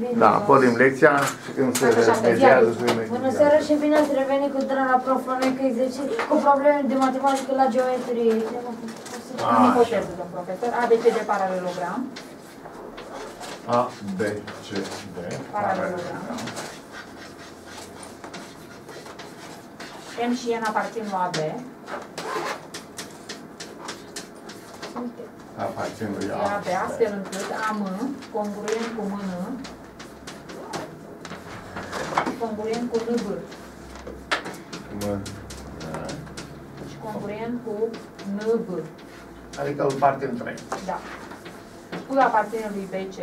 Bine, Da, boss. pornim lecția și când se Așa, că remediază, zi se atunci. Bună remediază. seara și bine ați revenit cu drag la prof Flamenco exerciții cu probleme de matematică la geometrie. A, Am ipoteză, domn profesor. ABC de paralelogram. A, B, C, D. Paralelogram. M și N aparțin lui AB. Aparțin lui Era A. pe astfel încât AM congruent cu MN congruent cu NB M. și congruent cu NB. Adică îl parte în trei. Da. Cui aparține lui BC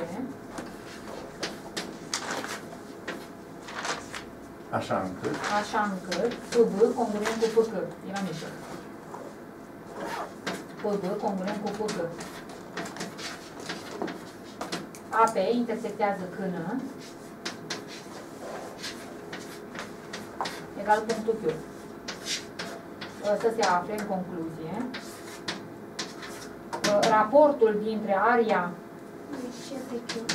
Așa încât. așa încât PB congruent cu PK. E la mijloc. PB congruent cu PK. AP intersectează CN egal punctul Q. Să se afle în concluzie raportul dintre aria Ce pe Q?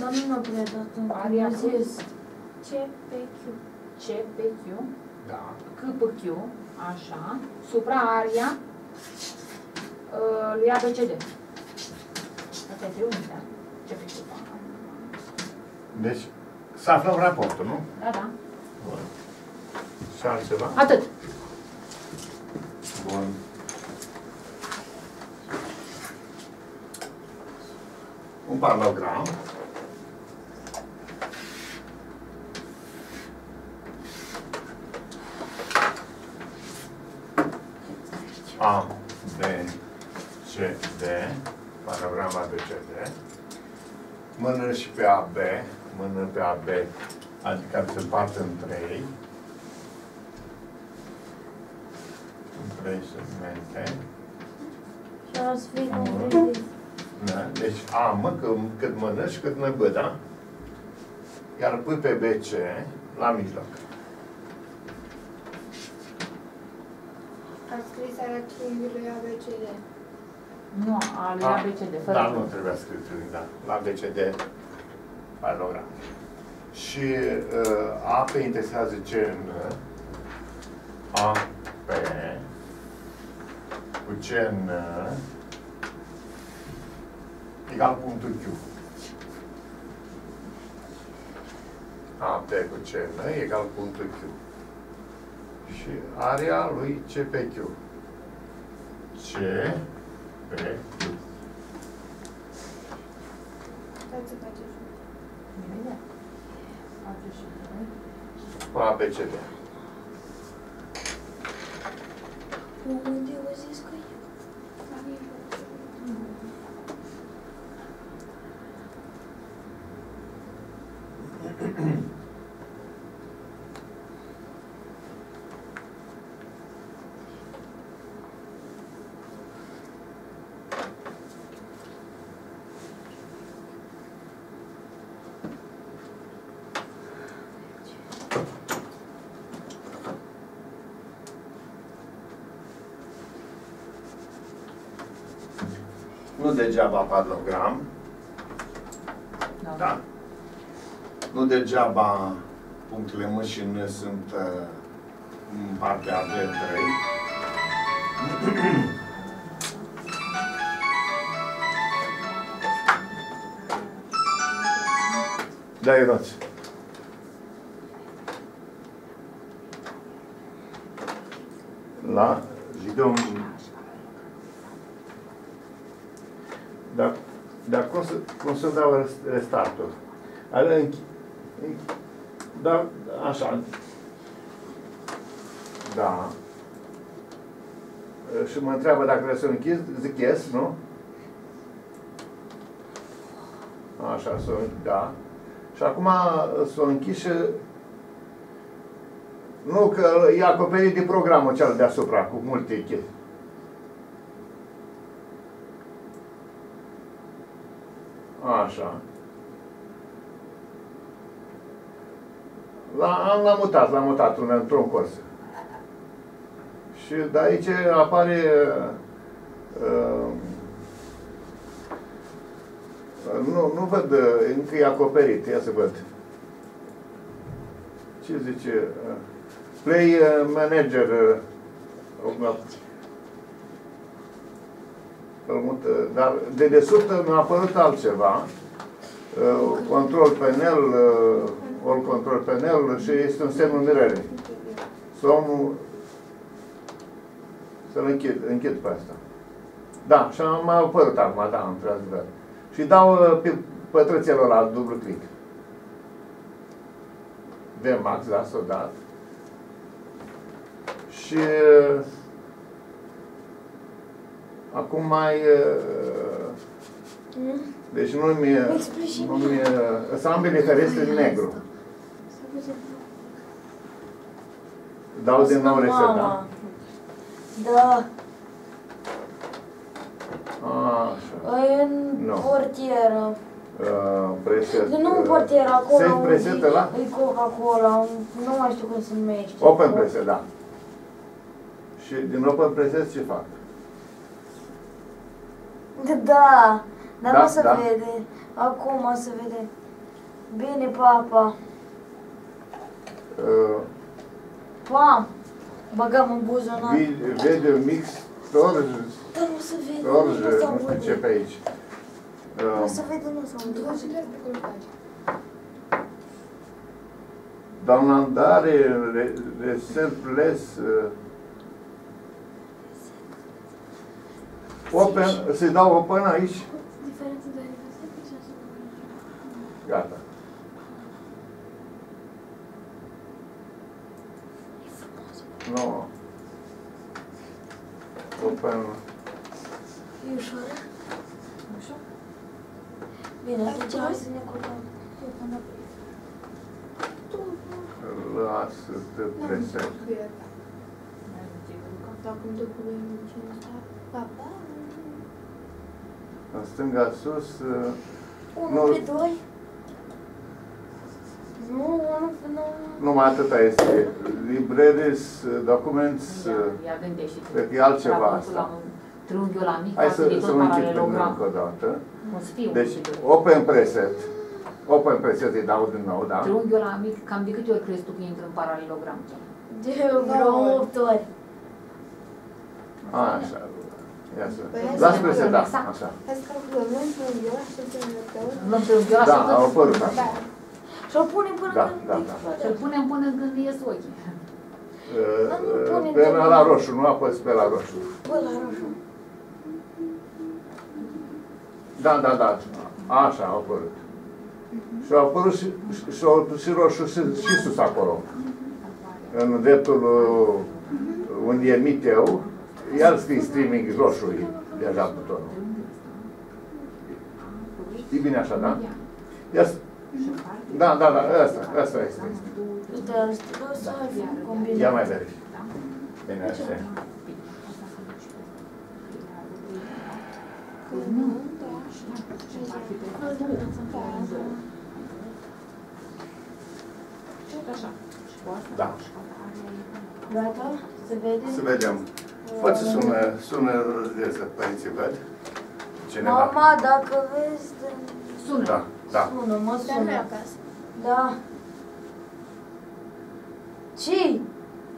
Dar nu mi-a predat încă. Aria mi-a cum? zis. Ce pe Q? C pe Q, Da. C pe Q, așa, supra aria uh, lui ABCD. Asta e triunghiul, C pe Q. Deci, să aflăm raportul, nu? Da, da. Bun. Și altceva? Atât. Bun. Un paralogram. A, B, C, D, paralogram A, B, C, D. Mână și pe AB, mână pe AB, adică se împart în trei. În trei segmente. Și o să fie Am concret. Da? Deci A, mă, că, cât mână și cât năbă, da? Iar pui pe BC la mijloc. A scris aia triunghiului ABCD. Nu, a lui A, ABCD, fără Da, Q. nu trebuia scris triunghi, da. La BCD paralogram. Și uh, A pe interesează CN, A pe cu CN egal punctul Q. A pe cu CN egal punctul Q. Și area lui C pe Q. C pe Q. Stați să faceți. Imediat. Face și doi. Cu ABCD. Unde o zis că e? La degeaba paralogram, Da. da? Nu degeaba punctele M și N sunt uh, în partea de 3. Da, Ionuț. La, zic de un... Dar, dar cum, să, cum să dau rest- restartul? Ale, închi, închi, da, așa. Da. Și mă întreabă dacă vreau să închid, zic yes, nu? Așa, să o da. Și acum să o închid și... Nu, că e acoperit de programul cel deasupra, cu multe chestii. Așa. La, am l-am mutat, l-am mutat un, într-un curs. Și de aici apare uh, Nu, nu văd, uh, încă e acoperit, ia să văd. Ce zice? Uh, Play uh, Manager. uh, îl mută, Dar de desubt mi-a apărut altceva. Uh, Control panel, uh, all control panel și este un semn numerare. Să omul să-l închid, închid pe asta. Da, și am mai apărut acum, da, într-adevăr. Și dau uh, pe pătrățelul la dublu click. Vmax, da, s-o dat. Și uh, acum mai uh, deci nu mi Explici și nu mi sunt ambele ferestre în negru. Dau din nou reset, da? Mama. Da, Așa. e în Nu. portieră. Uh, preset. Nu în uh, portieră, acolo. Save unde preset ăla? E Coca-Cola, nu mai știu cum se numește. Open preset, da. Și din open preset ce fac? Da, dar Da, nu se da. vede. Acum se vede. Bine, papa. Uh, Pam. Băgăm în buzunar. vi- video mix storage, Dar nu se vede, storage, nu se nu știu aude. ce pe aici. Nu Uh, se vede, nu se aude. downloadare, re- reset less, uh, Open, să-i dau open aici? Diferența de reset și așa. Gata. Nu. Open. E ușor. Așa? Bine, atunci hai să ne culcăm. Lasă-te preset. Acum după lui cine sta? Papa. În stânga sus, uh, 1 Nu. pe 2. Nu, 1 pe 9. numai atâta este. Libraries, uh, documents, uh, Ia, ia gândește și tu. cred că e altceva Raportul la asta. un Triunghiul la mic, Hai față să, de să tot mă închid pe paralelogram. încă o dată. Un spiu. Deci, și de- open preset. Open preset îi dau din nou, da? Triunghiul la mic, cam de câte ori crezi tu că intră în paralelogram? De vreo 8 ori. Așa. Ia să. Păi hai Las să preset, da, exact. așa. Hai să calculăm, nu știu, eu așa să ne tău. Luăm triunghiul ăla Da, și au tot- apărut Da. așa. Și o punem până Da, când da, da. explodează. Și-l punem până când ies ochii. Dar nu Uh, pune Pe întotdeauna. la roșu, nu apăs pe la roșu. Bă, la roșu. Da, da, da. Așa, au apărut. Și au apărut și, și, și, au- și roșu și, și sus acolo. În dreptul uh, unde emit eu, iar scrie streaming roșu e deja butonul. E bine așa, da? Ia să- Da, da, da, asta, asta este. Uite, asta o să ai combinat. Ia mai verific. Bine, așa. e. Așa. Da. Gata? Se vede? Să vedem. Poate să sună, sună de să părinții văd. Cineva. Mama, dacă vezi, de- Sună. Da, da. sună, mă Dar nu e sună. acasă. Da. Ce?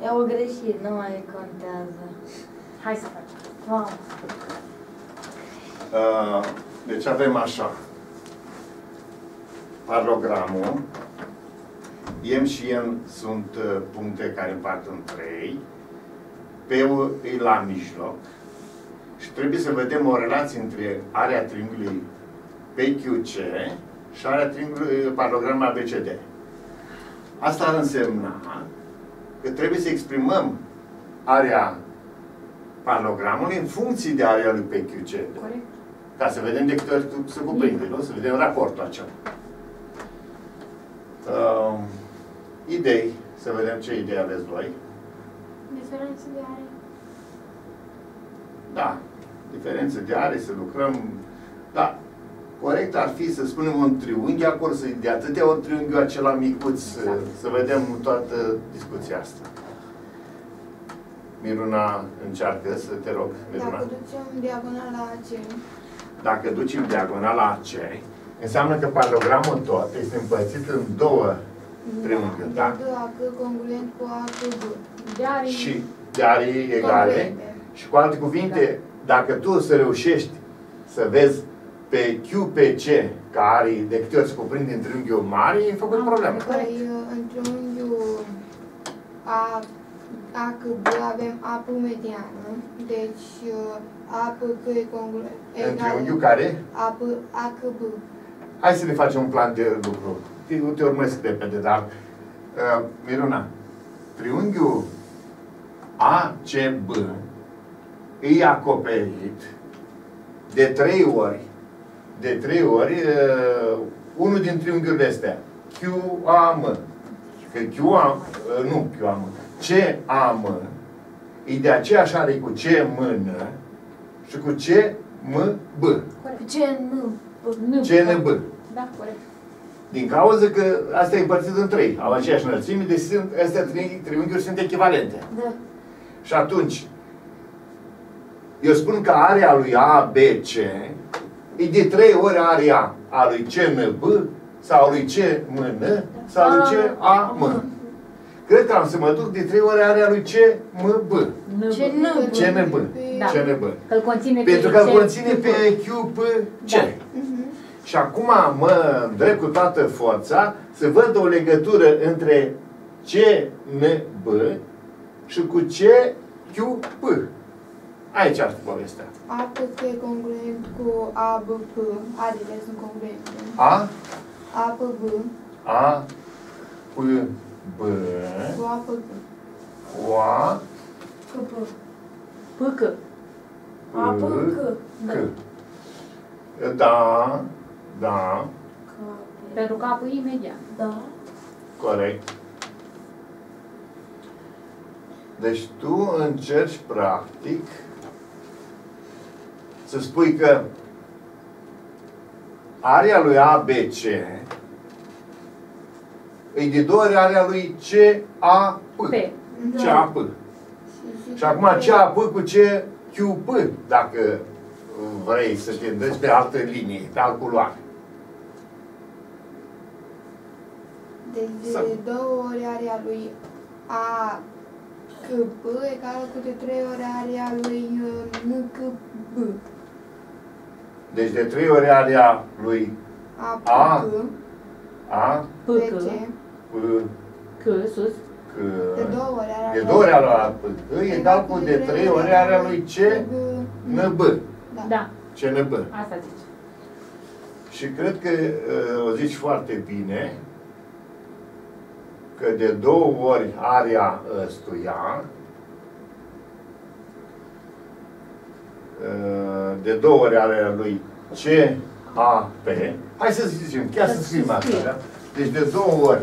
E o greșit, nu mai contează. Hai să facem. Mamă. Uh, Deci avem așa. Paralogramul. M și N sunt uh, puncte care împart în trei. P-ul e la mijloc. Și trebuie să vedem o relație între area triunghiului PQC și area triunghiului paralogram ABCD. Asta ar însemna că trebuie să exprimăm area paralogramului în funcție de area lui PQC. Corect? Ca să vedem de câte ori se cuprinde, nu? Să vedem raportul acela. Uh, idei, să vedem ce idei aveți voi. Diferența de are. Da, diferență de are, să lucrăm. Da, corect ar fi să spunem un triunghi acolo, să de atâtea ori triunghiul acela micuț, să, să vedem toată discuția asta. Miruna încearcă să te rog, Miruna. Dacă ducem diagonala AC, Dacă ducem diagonala AC, Înseamnă că paralogramul tot este împărțit în două triunghiuri, da? De A, C congruent cu A, C, B. De arii Și de arii egale. Congruente. Și cu alte cuvinte, dacă tu să reușești să vezi pe Q pe C, ca arii de câte ori se cuprind în triunghiul mare, e făcut Am problemă. Păi, în triunghiul A, A, C, B avem A, P mediană. Deci, A, P, C e congruent. În triunghiul care? A, P, A, C, B. Hai să ne facem un plan de lucru. Te, te urmăresc repede, dar uh, Miruna, triunghiul ACB e acoperit de trei ori, de trei ori, uh, unul din triunghiurile astea, QAM, că QAM, uh, nu QAM, CAM, e de aceeași are cu CMN și cu CMB, Corect. Ce nu? Nu. CNB. Da, corect. Din cauza că asta e împărțit în trei, au aceeași înălțime, deci sunt, astea tri, triunghiuri sunt echivalente. Da. Și atunci, eu spun că area lui ABC e de trei ori area a lui CNB sau a lui CMN sau a lui CAM. Cred că am să mă duc de trei ori area lui CMB. Nu. Ce nu? CNB. Da. CNB. Că-l conține pe Pentru că îl ce- conține pe QPC. Da. Și acum mă îndrept cu toată forța să văd o legătură între CNB și cu CQP. Aici ar fi povestea. A, P, C e congruent cu A, B, P. Arile sunt congruente. A, A, P, B. A, P, B, Cu A, P, C. O, A, Căpă. Pâcă. Apă în C. Da. C. Da, da, Cape. Pentru că apă imediat. Da. corect. Deci tu încerci practic să spui că area lui ABC e de două ori area lui CAP. Pe. Da. CAP. Și acum CAP cu CQP, dacă vrei să te îndrepți pe altă linie, pe alt culoare. Deci Să- de două ori area lui A, C, B egală cu de trei ori area lui uh, N, C, B. Deci de trei ori area lui A, P, A. C, A, B, Pâcă. C. P, Că, sus. C, De două ori area de lui două ori area lui P, e egal cu de trei ori area lui C, N, B. Da. Da, CNB. asta zici. Și cred că uh, o zici foarte bine că de două ori area ăstuia uh, de două ori area lui CAP hai să zicem, chiar să scriem asta, da? Deci de două ori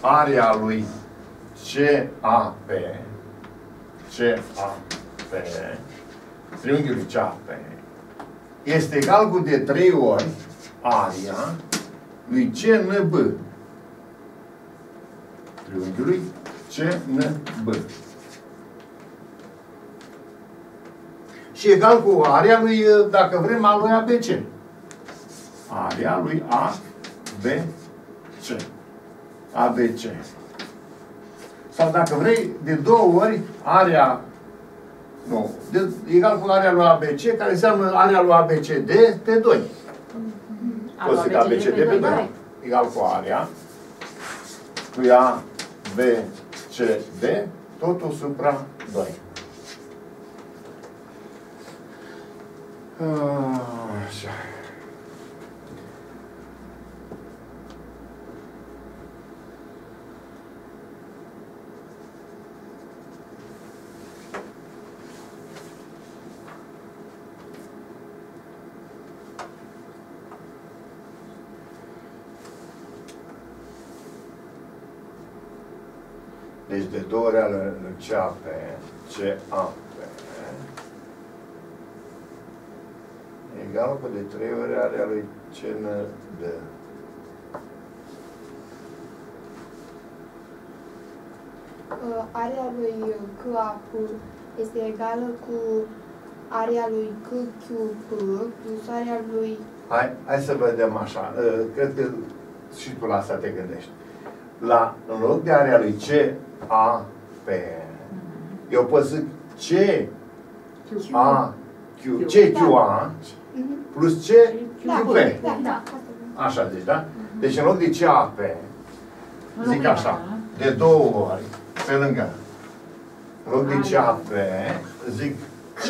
area lui CAP CAP triunghiului CAP este egal cu de trei ori aria lui CNB. Triunghiului CNB. Și egal cu aria lui, dacă vrem, a lui ABC. Aria lui ABC. ABC. Sau dacă vrei, de două ori area nu. De, egal cu area lui ABC, care înseamnă area lui ABCD pe 2. Poți zic ABCD pe 2. Egal cu area lui ABCD, totul supra 2. Așa. Deci de două ori ale lui CAP, CAP, egal cu de trei ori ale lui CND. Uh, area lui CAP este egală cu area lui QQP plus area lui Hai, hai să vedem așa. Uh, Cred că și tu la asta te gândești. La, în loc de area lui C, A, P, eu pot zic C, A, Q, C, Q, A, Mhm. plus C, Da, Q, P. da, da. asta. Așa zici, da? Deci în loc de C, A, P, zic așa, de două ori, pe lângă. În loc de C, A, P, zic C,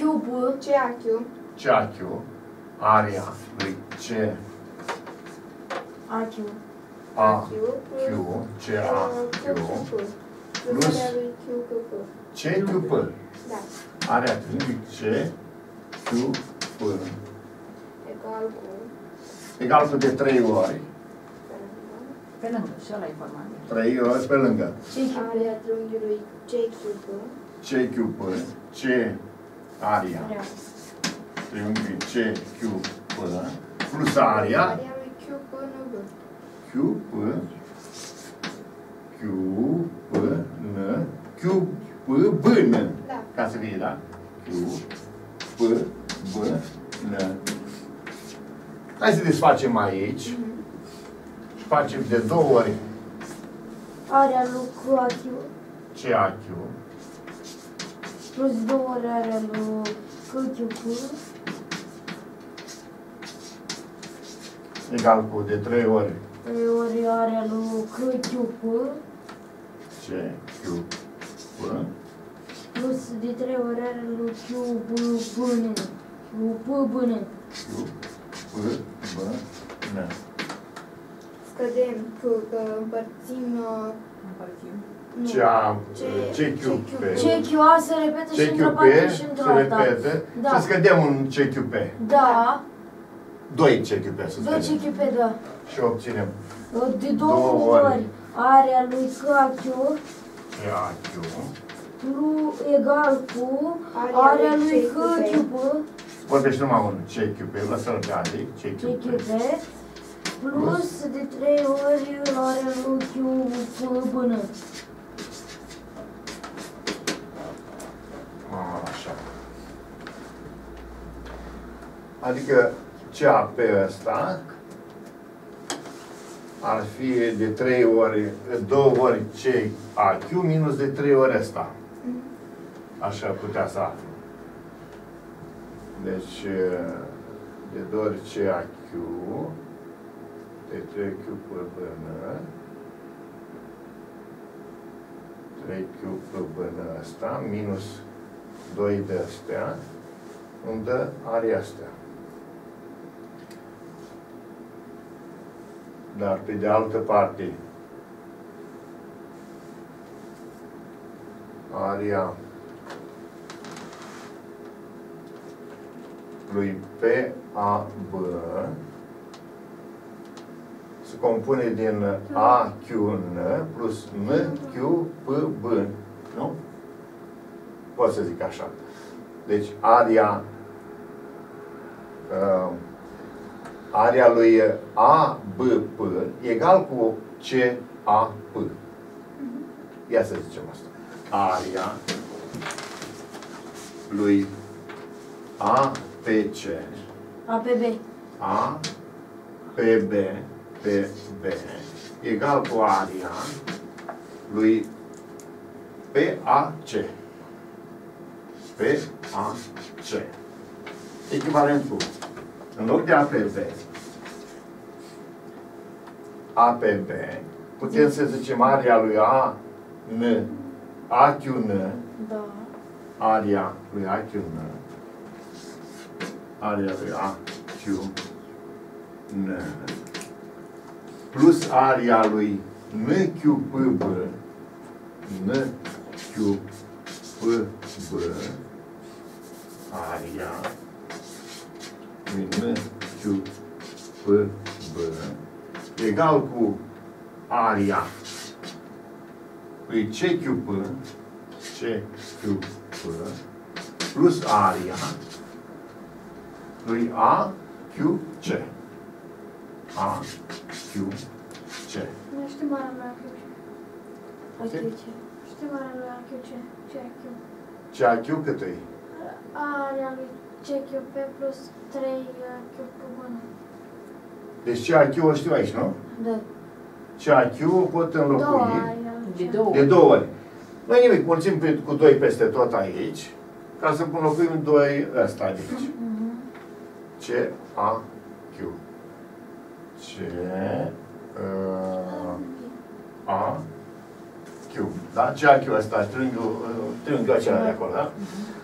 Cube, CAQ. C, A, Q, area lui C, AQ. A, Q Q, plus C, A, Q, Plus plus area lui Q, Q, Q. C, Q, P. Da. Area triunghiului C, Q, P. Egal cu... Egal cu de trei ori. Pe lângă, și ăla e format. Trei ori pe lângă. Ce cube? Area triunghiului CQ, P. C, Q, P. C, aria. Triunghiului C, Q, P. Plus aria. Area lui Q, P, nu B. Q, P, Q, P, N, Q, P, B, N. Da. Ca să fie, da? Q, P, B, N. Hai să desfacem aici Mhm. și facem de două ori Area lui QAQ. CAQ Plus două ori area lui QQQ. egal cu de trei ori Trei ori area lui QQP. CQ, P, Plus de trei ori area lui QBBN. QBBN. Q, P, B, N. Scădem Q, că împărțim... uh, Împărțim. nu. CA, C- CQ, P. CQA se repetă și într-o CQP parte și se într-o alta. repete Da. și scădem un CQP. Da. 2 CQP să Doi scădem. CQP, da. Și obținem De două, Două ori. ori. Area lui QAQ CAQ plus egal cu Area area lui lui CQP. QQP. Vorbește numai un CQP, lăsă-l pe Adi, CQP. CQP plus de trei ori area lui QBBN. Așa. Adică CAP ăsta ar fi de 3 ori, 2 ori CAQ minus de 3 ori ăsta. Așa ar putea să aflu. Deci, de 2 ori CAQ, de 3Q până 3Q până ăsta, minus 2 de astea, îmi dă aria astea. Dar pe de altă parte, aria lui PAB se compune din AQN plus NQPB. Nu? Pot să zic așa. Deci aria uh, aria lui ABP egal cu CAP. Ia să zicem asta. Aria lui APC APB. A pe B pe B egal cu aria lui PAC. PAC. Echivalentul. În loc de APB, APB, putem să zicem aria lui A, N, AQN, Da. aria lui AQN, aria lui AQN, plus aria lui NQPB, NQPB, aria lui NQPB, egal cu aria lui CQP, CQP, plus aria lui AQC. AQC. Nu știu marea lui AQ. AQC. Știu marea lui AQ ce? Ce AQ? CAQ cât e? Area lui CQP plus 3 cub pe bună. Deci CAQ o știu aici, nu? Da. CAQ o pot Două înlocui area De lui două. de două ori. nu nimic, mulțim pe- cu 2 peste tot aici, ca să înlocuim 2 ăsta de aici. Mhm. C, A, Q. C, uh, A, Q. Da? C, A, Q ăsta, triunghiul, uh, triunghiul acela de acolo, da?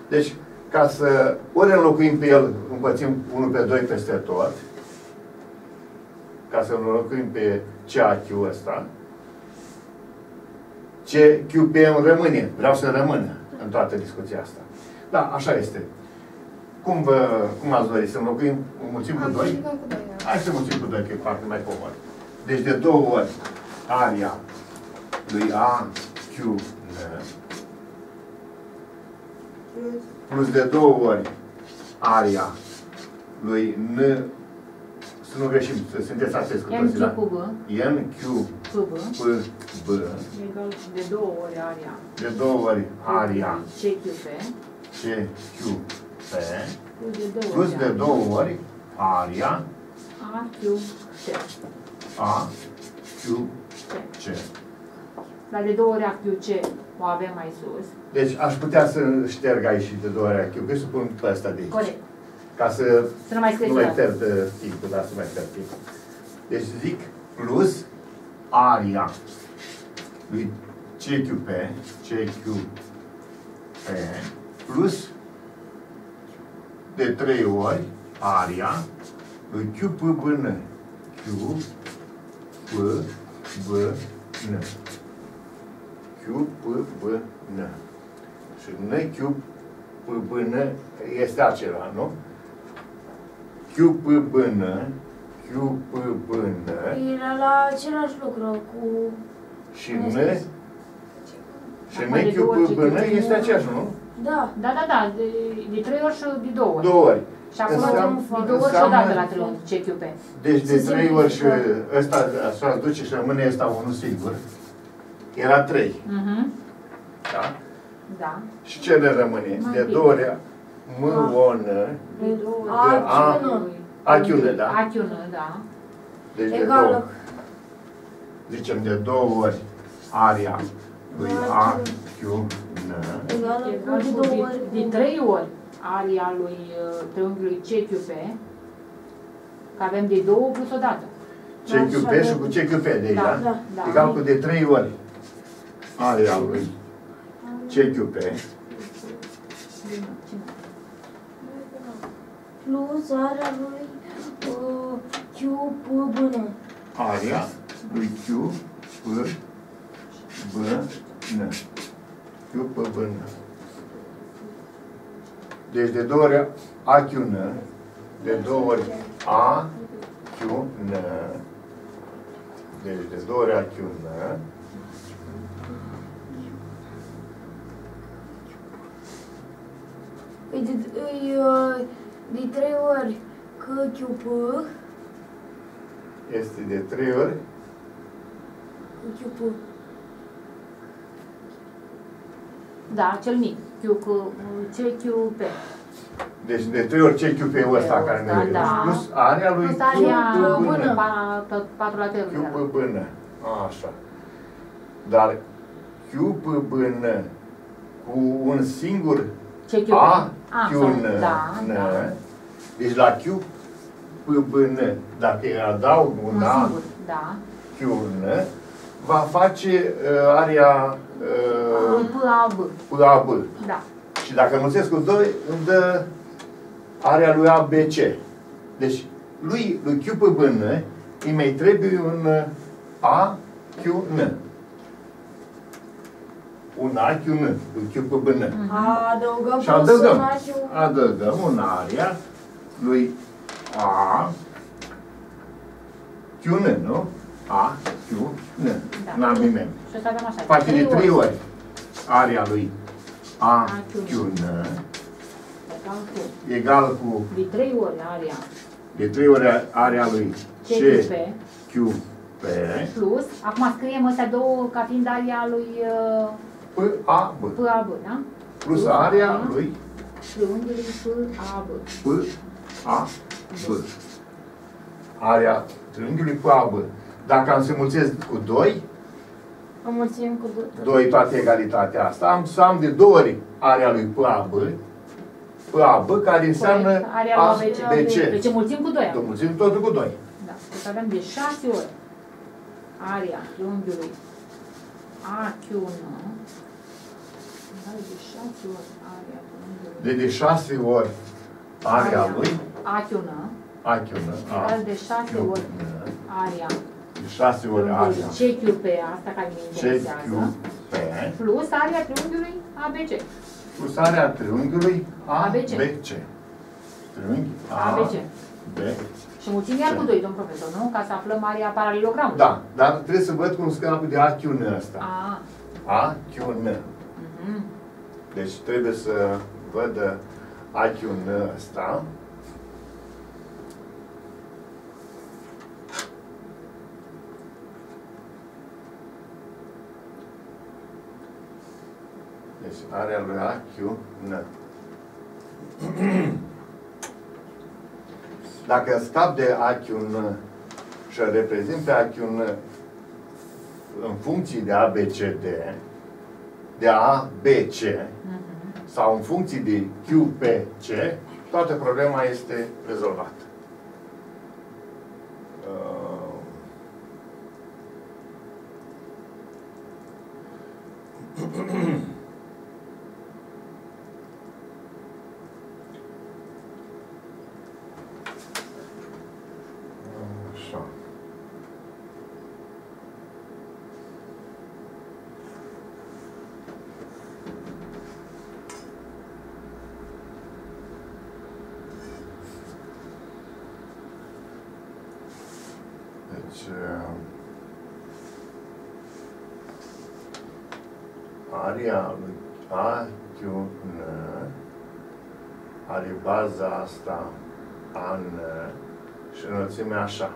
Deci, ca să ori înlocuim pe el, împărțim 1 pe 2 peste tot, ca să înlocuim pe CAQ ăsta, CQP îmi rămâne, vreau să rămână în toată discuția asta. Da, așa este. Cum, vă, cum ați dori? Să înlocuim, mulțim cu Am 2? mulțit cu doi, da. Hai să mulțim cu 2, că e foarte mai comod. Deci de două ori aria lui A, Q, N, Plus plus de două ori aria lui N, să nu greșim, să sunteți atenți cu toții, NQ da? cu B, N, Q, cu B, P, B, egal de două ori aria. de două ori aria. CQP, C, Q, P, plus de două plus ori de două ori aria. AQC. A, Q, C. Dar de două ori AQC o avem mai sus. Deci aș putea să șterg aici și de două ori Q, să pun pe ăsta de aici. Corect. Ca să Să nu mai scrie nu mai ceva. pierd uh, timpul, dar să mai pierd timpul. Deci zic plus aria lui CQP, CQP, plus de trei ori aria lui QPBN. Q, P, B, N. Q, P, B, N. Și N, Q, P, B, N este acela, nu? Q, P, B, N. Q, P, B, N. Era la același lucru cu... Și cum N, ai spus? și Acum N, de Q, două ori P, B, N CQP. este aceeași, nu? Da. Da, da, da, de, de trei ori și de două ori. Două ori. Și acum Înseamnă- de două ori și înseamnă- odată la triunghi CQP. Deci de Se trei ori și simplifică. ăsta așa îți duce și rămâne ăsta unul singur. Era trei, Mhm. da? Da. Și ce ne rămâne? Mai De bine. două ori M, O, N. De două ori. A, A, Q, AQ, da? AQ, da. Deci de două. Egală. Zicem de două ori aria lui A, Q, N. Egală Egal cu de cu două de, ori de cu... trei ori aria lui uh, triunghiului CQP, că avem de două plus o dată. CQP și cu CQP, deci, Da, da? da, da. Egal cu de trei ori aria lui CQP Bine, cine? Plus area lui uh, Q, P, B, N. aria lui Q, P, B, N. Q, P, B, N. Deci de două ori A, Q, N. De două ori A, Q, N. Deci de două ori A, Q, N. Îi de, îi, uh, de trei ori C, Q, P, Este de trei ori Q, Q, P. Da, cel mic. Q cu CQP. Deci de trei ori CQP-ul ăsta care ne Da, da. Plus area lui Plus aria Q, P, B, N. pa- tot patru lateruri. Q, P, B, N. Așa. Dar Q, P, B, N cu un singur CQP. A, A, Q, sau- N, Da, N. da. Deci la Q, P, B, N, dacă îi adaug un Un A, singur, da. Q, N, va face uh, area Un uh, PAB. P, A, B. Da. Și dacă înmulțesc cu 2, îmi dă area lui A, B, C. Deci, lui, lui Q, P, B, N, îi mai trebuie un uh, A, Q, N. Un A, Q, N. Lui Q, P, B, N. Adăugăm Și adăugăm. personajul... Adăugăm un aria lui A, Q, N, nu? A, Q, N. Da. N-am nimeni. Și o să avem așa. Face de trei ori aria lui A, Q, N, Egal cu. egal cu De trei ori aria de trei ori area lui C, CQP Q, P, plus, acum scriem astea două ca fiind aria lui uh, P-A-B. P-A-B, da? Plus area lui? Triunghiului P-A-B. P-A-B. Area triunghiului P-A-B. Dacă am se mulțesc cu 2, Înmulțim cu 2 toate egalitatea asta. Am să am de două ori area lui PAB, PAB, care înseamnă ABC. Deci mulțim cu 2. Mulțim totul cu 2. Da. Deci avem de 6 ori area triunghiului AQ1 de 6 ori area triunghiului De de 6 ori area lui, AQN. achiună, A, Egal de 6 ori Q, area de 6 ori area, CQP, asta care ne C, Q, interesează, P, plus area triunghiului ABC. plus area triunghiului ABC. ABC. Triunghi A, ABC. B, Și mulțim iar Ce? cu 2, domn profesor, nu? Ca să aflăm area paralelogramului. Da, dar trebuie să văd cum scapă de achiună ăsta. A. Achiună. Mhm. Deci trebuie să văd achiună ăsta. Deci area lui achiună. Dacă scap de achiună și îl reprezint pe achiună în funcție de ABCD, de ABC, Mhm. sau în funcție de QPC, toată problema este rezolvată. Uh, Așa. Deci, uh, aria lui A, Q, N, are baza asta A, N și înălțimea așa.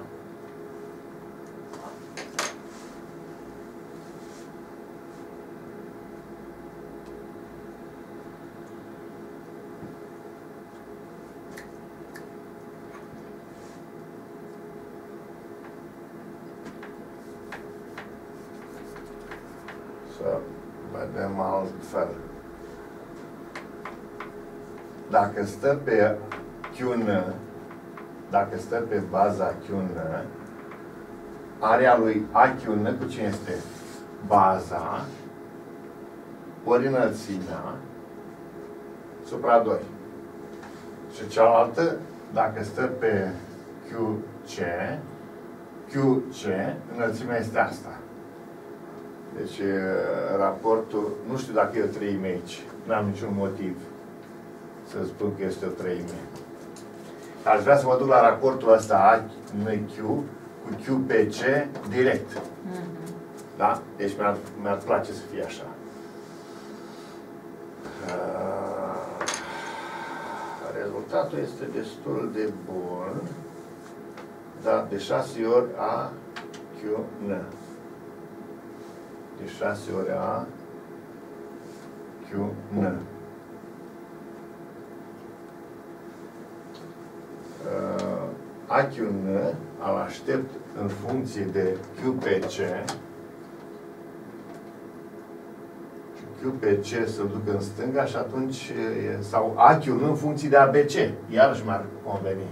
Să vedem altfel. Dacă stă pe Q-N, dacă stă pe baza Q-N, area lui AQ-N cu cine este? Baza ori înălțimea supra 2. Și cealaltă, dacă stă pe QC, QC, înălțimea este asta. Deci e, raportul, nu știu dacă e o treime aici, n-am niciun motiv să spun că este o treime. Aș vrea să mă duc la raportul ăsta AQ cu QPC direct. Mhm. Da? Deci mi-ar, mi-ar place să fie așa. Uh, Rezultatul este destul de bun. Da, de 6 ori A, Q, N. De 6 ori A, Q, N. Uh, A, Q, N, îl aștept în funcție de QPC. Și QPC să ducă în stânga și atunci, e, sau AQ în funcție de ABC. Iarăși mi-ar conveni.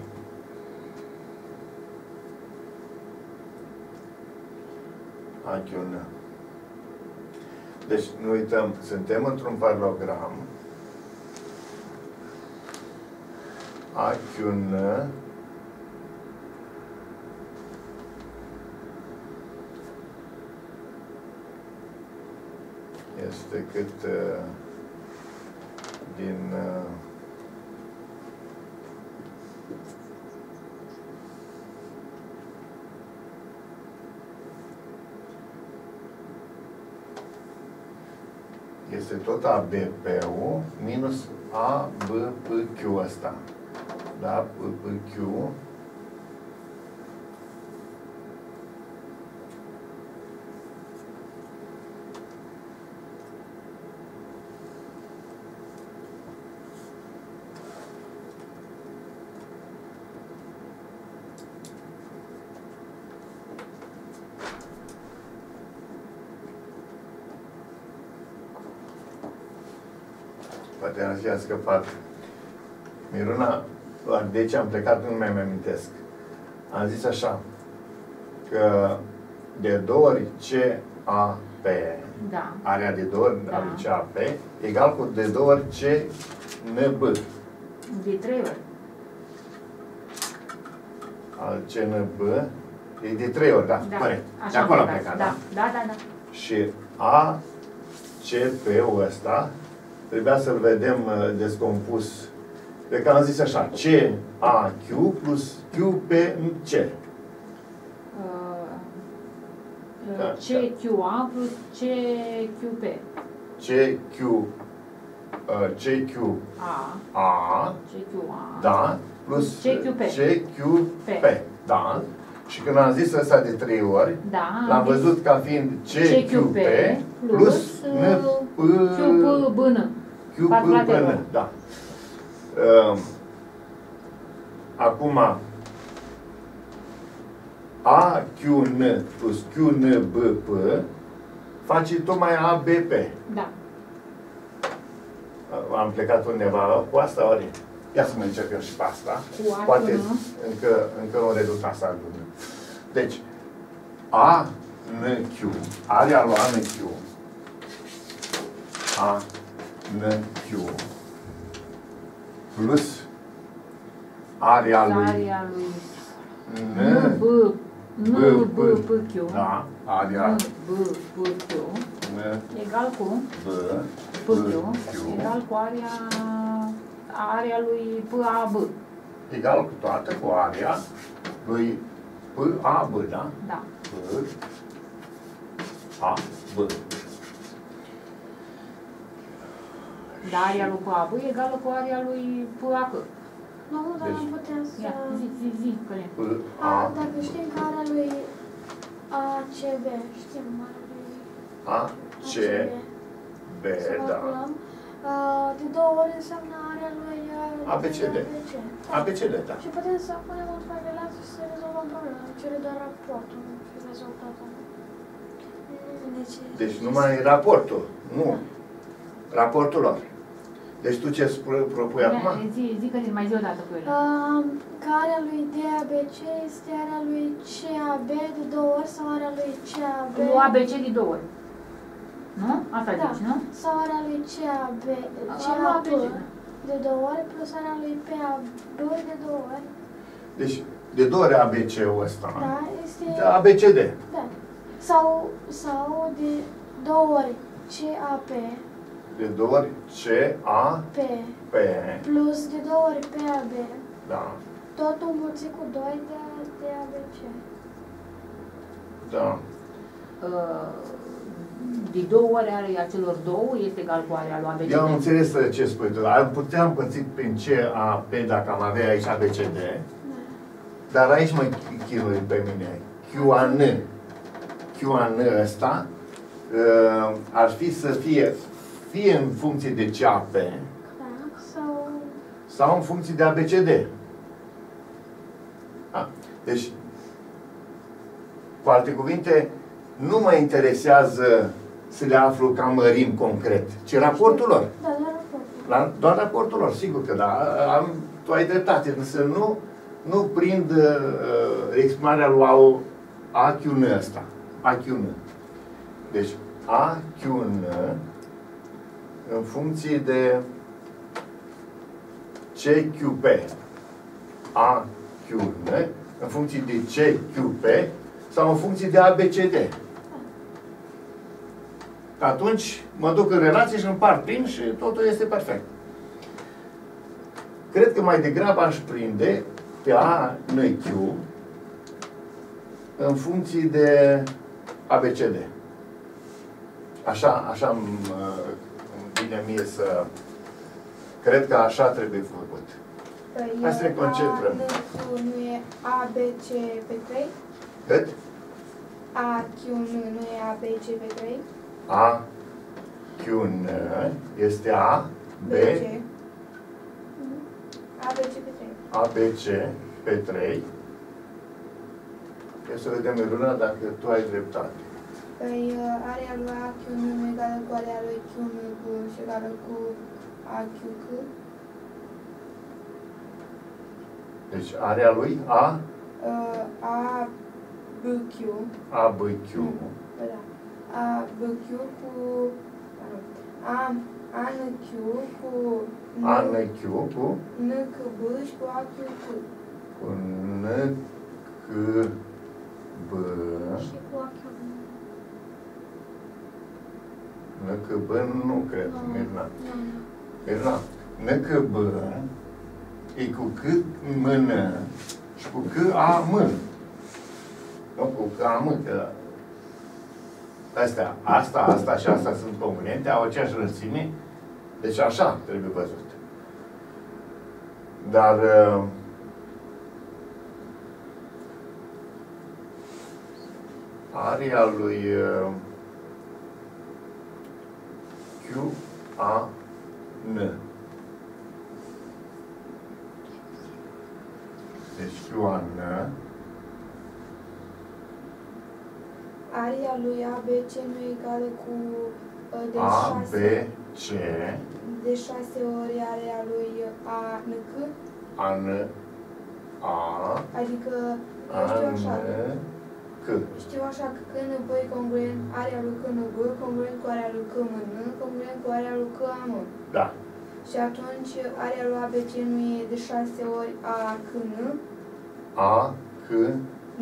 AQ în. Deci, nu uităm, suntem într-un paralogram. AQ în este cât uh, din uh, este tot ABP-ul minus ABPQ ăsta. Da? PQ Poate am fi a scăpat. Miruna, de ce am plecat, nu mai amintesc. Am zis așa, că de două ori CAP, Da. area de două ori Da. a lui CAP, egal cu de două ori CNB. De trei ori. Al CNB e de trei ori, da, Da. corect. De Așa acolo am plecat. plecat, da. da? Da, da, da. Și A, CP-ul ăsta, trebuia să-l vedem uh, descompus. Pe că am zis așa, C, A, Q plus Q pe C. Uh, Da, uh, CQA plus CQP. C, Q, uh, C, Q, A, A, CQA. da, plus CQP. C, Q, P, P. da. Și când am zis ăsta de trei ori, Da. l-am am zis văzut ca fiind C, Q, P plus plus, N, P, QP bână. Q, Patru P, P, laterale. N, da. Uh, acum, A, Q, N plus Q, N, B, P face tocmai A, B, P. Da. Uh, Am plecat undeva cu asta, ori? Ia să mai încep eu și pe asta. Cu A, Poate cu N. încă, încă un rezultat asta al lumii. Deci, A, N, Q, area lui A, N, Q, A, N, Q, plus area lui Area lui N, N, B, N, B, B, B, P, Q. da, area N, B, P, Q. N, Egal cu B, P, Q. Q, Egal cu area, area lui P, A, B. egal cu toată cu area lui P, A, B, da? Da. B, A, B. Dar area lui P, A, B e egală cu area lui P, A, C. Nu, dar Deci- am putea să... Ia, zi, zi, zi, Călin. P, A, A, dacă știm că area lui ACB, știm area lui A, C, B, Să da. calculăm. A, De două ori înseamnă area lui uh, ABCD. ABC. Da. ABCD, da. Și putem să punem o relație și să rezolvăm problema. Cere doar raportul și rezultatul. Deci, Deci numai raportul, nu. Raportul lor. Deci tu ce spui- propui Ia, acum? Zi, zi, Călin, mai zi o dată cu el. Um, că area lui DABC este area lui CAB de două ori sau area lui CAB Cu ABC de două ori. Nu? Asta Da. zici, nu? sau area lui CAB, Am CAB luat ABC. de două ori plus area lui PAB de două ori. Deci de două ori ABC-ul ăsta. Da, este... De ABCD. Da. Sau, sau de două ori CAP, De două ori C, A, P, P, plus de două ori PAB, da, totul înmulțit cu 2 de, de ABC. da. Uh, De două ori area celor două este egal cu area lui ABC. Eu am înțeles uh, ce spui tu. Am putea împărți prin C, A, P dacă am avea aici ABCD, dar aici mă chinui pe mine. QAN, QAN ăsta uh, ar fi să fie fie în funcție de CAP Da, sau... sau în funcție de ABCD. Da? Deci, cu alte cuvinte, nu mă interesează să le aflu ca mărim concret, ci raportul lor. Da, doar raportul. La, doar raportul lor, sigur că da. Am, tu ai dreptate, însă nu, nu prind uh, exprimarea lui AQ AQ-N ăsta. AQ-N. Deci AQ-N în funcție de CQP. AQ-N în funcție de CQP sau în funcție de ABCD. Atunci mă duc în relație și împart prin și totul este perfect. Cred că mai degrabă aș prinde pe A NQ în funcție de ABCD. Așa, așa îmi uh, îmi vine mie să... Cred că așa trebuie făcut. Păi, Hai să ne concentrăm. A, nu e ABC pe 3? Cât? A, Q, nu, nu e ABC pe 3? A, Q, N este A, B, BC. Mhm. ABC pe 3. A, B, C pe 3. Trebuie să vedem, Iruna, dacă tu ai dreptate. Păi uh, area lui A, Q, nu, nu egală cu area lui Q, nu cu, și egală cu AQQ, Deci area lui A, uh, ABQ, ABQ, da, ABQ cu, pardon, A, ANQ cu ANQ cu, NQB și cu AQQ. cu? N, C, B, Și cu ochiul. N, C, B, nu cred, Mirna. Nu, nu. Mirna, N, C, B, e cu C, M, N și cu C, A, M. Nu, cu C, A, M, că Astea, asta, asta și asta sunt componente, au aceeași înălțime, deci așa trebuie văzut. Dar uh, aria lui uh, Q, A, N. Deci Q, A, N. Aria lui ABC nu e egală cu uh, de A, B, 6 C, de 6 ori area lui ANQ, A, N, A, adică A, eu știu N, așa, C. știu așa că când B e congruent area lui KNB, congruent cu area lui KMN, congruent cu area lui KAM. Da. Și atunci area lui ABC nu e de 6 ori AKN, A, C,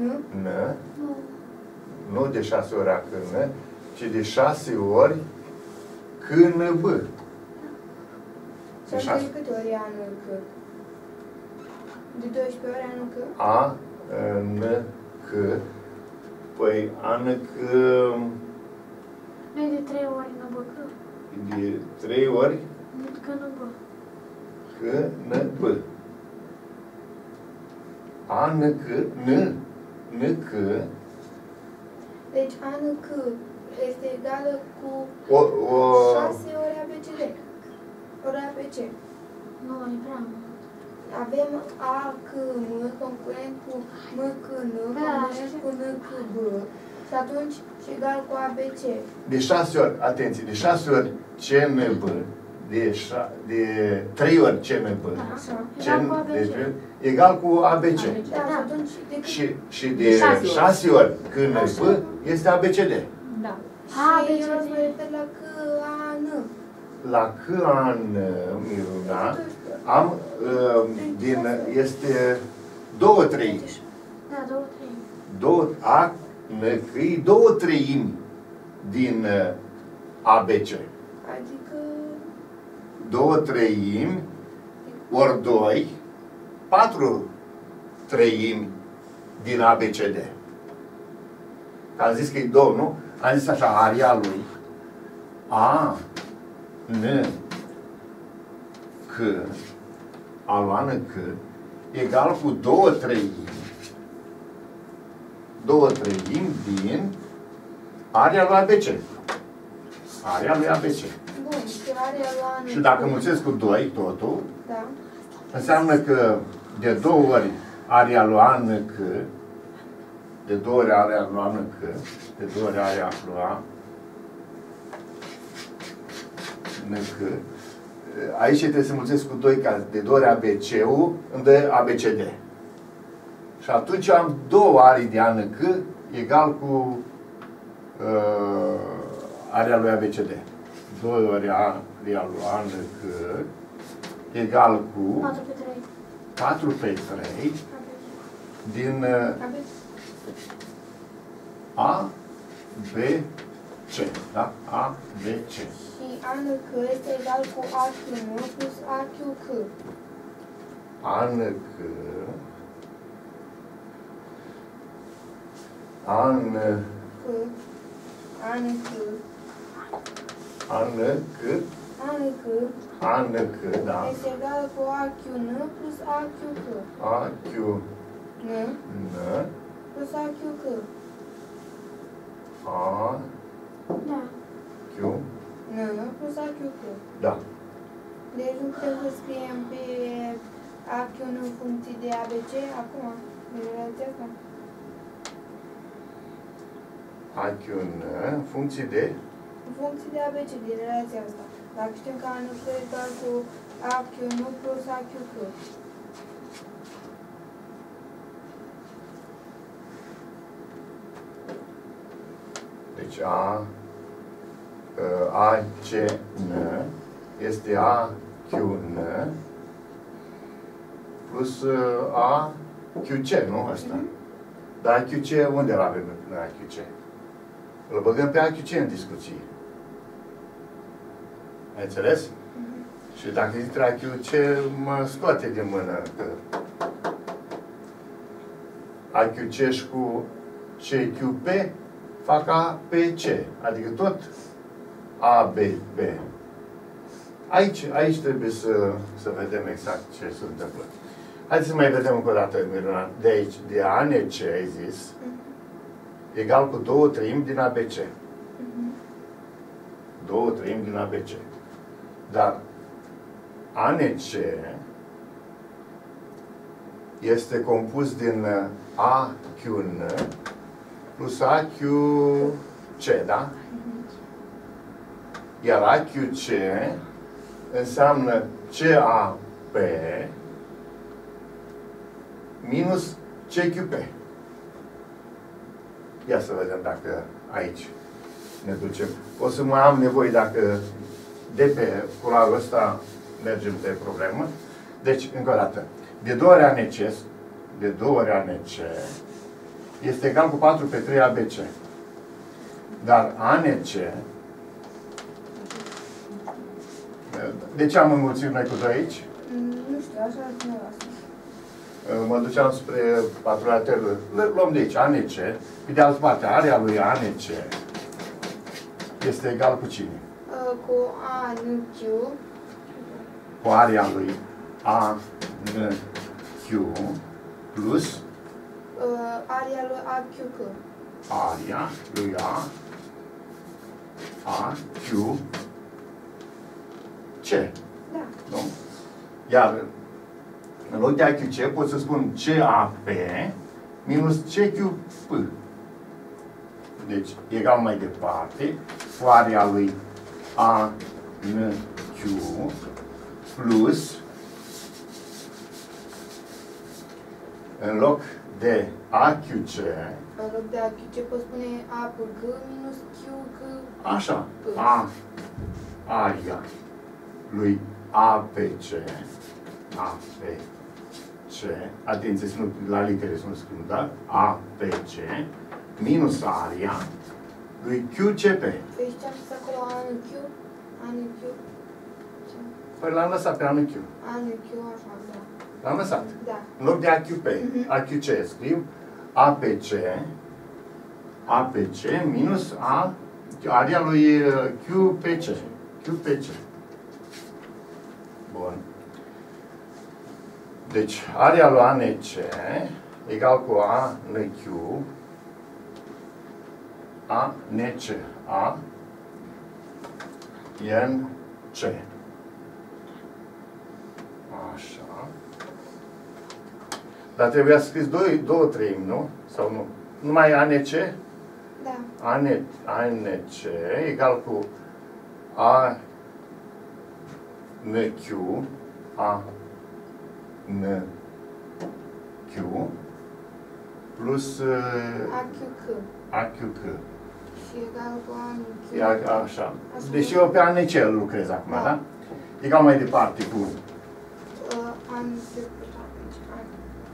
nu? N, Nu. nu de șase ori A, C, N, ci de șase ori C, N, B. Și De așa șase. de câte ori e ANQ? De 12 ori ANQ? A, N, C. Păi, A, N, C Nu e de trei ori, nu bă, că. de trei ori Nu, că nu bă. C, N, B. A, N, C, N, N, C, Deci ANQ este egală cu o, o, 6 ori ABCD. Ori ABC. Nu, e prea mult. Avem AKM concurent cu MKN, Da, concurent așa. cu NKB. Și atunci și egal cu ABC. de șase ori, atenție, de șase ori C, N, B, de, șa, de trei ori C, N, B, Da, Așa. C, Egal cu ABC. deci, egal cu ABC. ABC. Da, și Da. atunci de cât? Și, și De de șase ori. șase ori C, N, Așa. B este ABCD. Da. A, Și B, C, eu D. mă refer la KAN. La C, N, Miruna, am, uh, din, este două treimi. Da, două, trei. Două, A, N, C, e două treimi din uh, ABC. Adică Două treimi ori doi, patru treimi din ABCD. Că am zis că e două, nu? Am zis așa, aria lui A, N, C, aloană C, egal cu două treimi, două treimi din aria lui ABC. Aria lui ABC. Bun, și area lui ANQ. Și dacă mulțesc cu 2 totul, Da. înseamnă că de două ori aria lui A N C, de două ori aria lui A N C, de două ori aria lui A N C, aici trebuie să mulțesc cu 2 ca de două ori ABC-ul îmi dă ABCD. Și atunci am două arii de A N C egal cu uh, area lui ABCD. 2 ori aria lui A N C egal cu 4 pe 3. 4 pe 3 din uh, Aveți? A, B, C. Da? A, B, C. Și ANQ este egal cu AQN plus AQQ. A, N, C. A, N, C. ANQ. A, N, C. ANQ A, N, C, da. este egal cu AQN plus AQQ. A, Q, N N, plus AQQ. A, Da. Q, N plus AQQ. da. Deci nu putem să scriem pe AQN în funcție de ABC acum, în relația asta. A, Q, N, în funcție de În funcție de ABC, din relația asta. Dacă știm că ANQ e egal cu AQ1 plus AQQ. Deci A, uh, A, C, N este A, Q, N plus uh, A, Q, C, nu ăsta? Dar A, Q, C, unde îl avem în A, Q, C? Îl băgăm pe A, Q, C în discuție. Ai înțeles? Și dacă intră A, Q, C, mă scoate din mână. Că A, Q, C și cu C, Q, P fac A, P, C. Adică tot A, B, B. Aici, aici trebuie să, să vedem exact ce se întâmplă. Haideți să mai vedem încă o dată, Miruna. De aici, de ANC, ai zis, egal cu două treimi din ABC. Două treimi din ABC. Dar ANC este compus din AQN plus AQC, da? Iar AQC înseamnă CAP minus CQP. Ia să vedem dacă aici ne ducem. O să mai am nevoie dacă de pe culoarul ăsta mergem pe problemă. Deci, încă o dată, de două ori ANC, de două ori ANC, este egal cu 4 pe 3 ABC. Dar ANC, de ce am înmulțit noi cu 2 aici? Mm, Nu știu, așa ar fi asta. Mă duceam spre patrulaterul. Le luăm de aici, ANC. Pe de altă parte, area lui ANC este egal cu cine? Uh, Cu ANQ Cu area lui ANC plus uh, aria lui AQQ. area lui A A, Q, C. Da. Nu? Iar în loc de AQC pot să spun CAP minus CQP. Deci, egal mai departe, cu area lui ANQ plus în loc de AQC, În loc de AQC pot spune APG minus QQ. așa, A, aria lui APC, APC, atenție, să nu, la litere să nu scriu, da? APC, minus aria lui QCP. Deci ce am spus acolo ANQ? ANQ? Ce? Păi l-am lăsat pe anul Q. ANQ, așa, da. L-am lăsat. Da. În loc de AQP, Mhm. AQC, scriu APC, APC minus A, aria lui uh, QPC. QPC. Bun. Deci, aria lui ANC egal cu ANC, ANC, A, NC. Așa. Dar trebuia să scriți două, două treimi, nu? Sau nu? Numai ANC? Da. AN, ANC egal cu A NQ A NQ plus uh, AQQ. AQQ. Și egal cu ANQ. E a- așa. Deci eu pe ANC îl lucrez acum, da? Egal mai departe cu Uh, ANQ.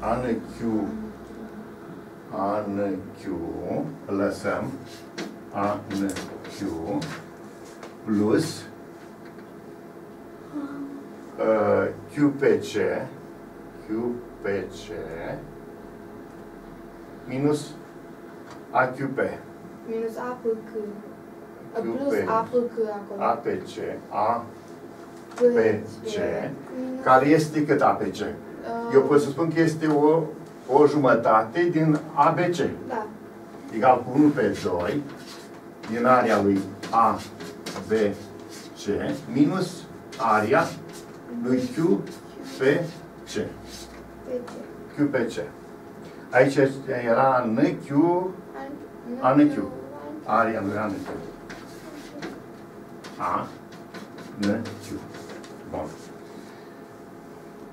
ANQ ANQ lăsăm ANQ plus uh, QPC QPC minus AQP Minus APQ. Uh, QP. Plus APQ acolo. APC A PC. Minus, care este cât APC? uh, Eu pot să spun că este o, o jumătate din ABC. Da. egal cu 1 pe 2 din area lui A, B, C minus area lui Q, P, C. PC. Q, P, C. Aici era N, Q, ANQ. Area lui ANQ. A, N, Q. Bun.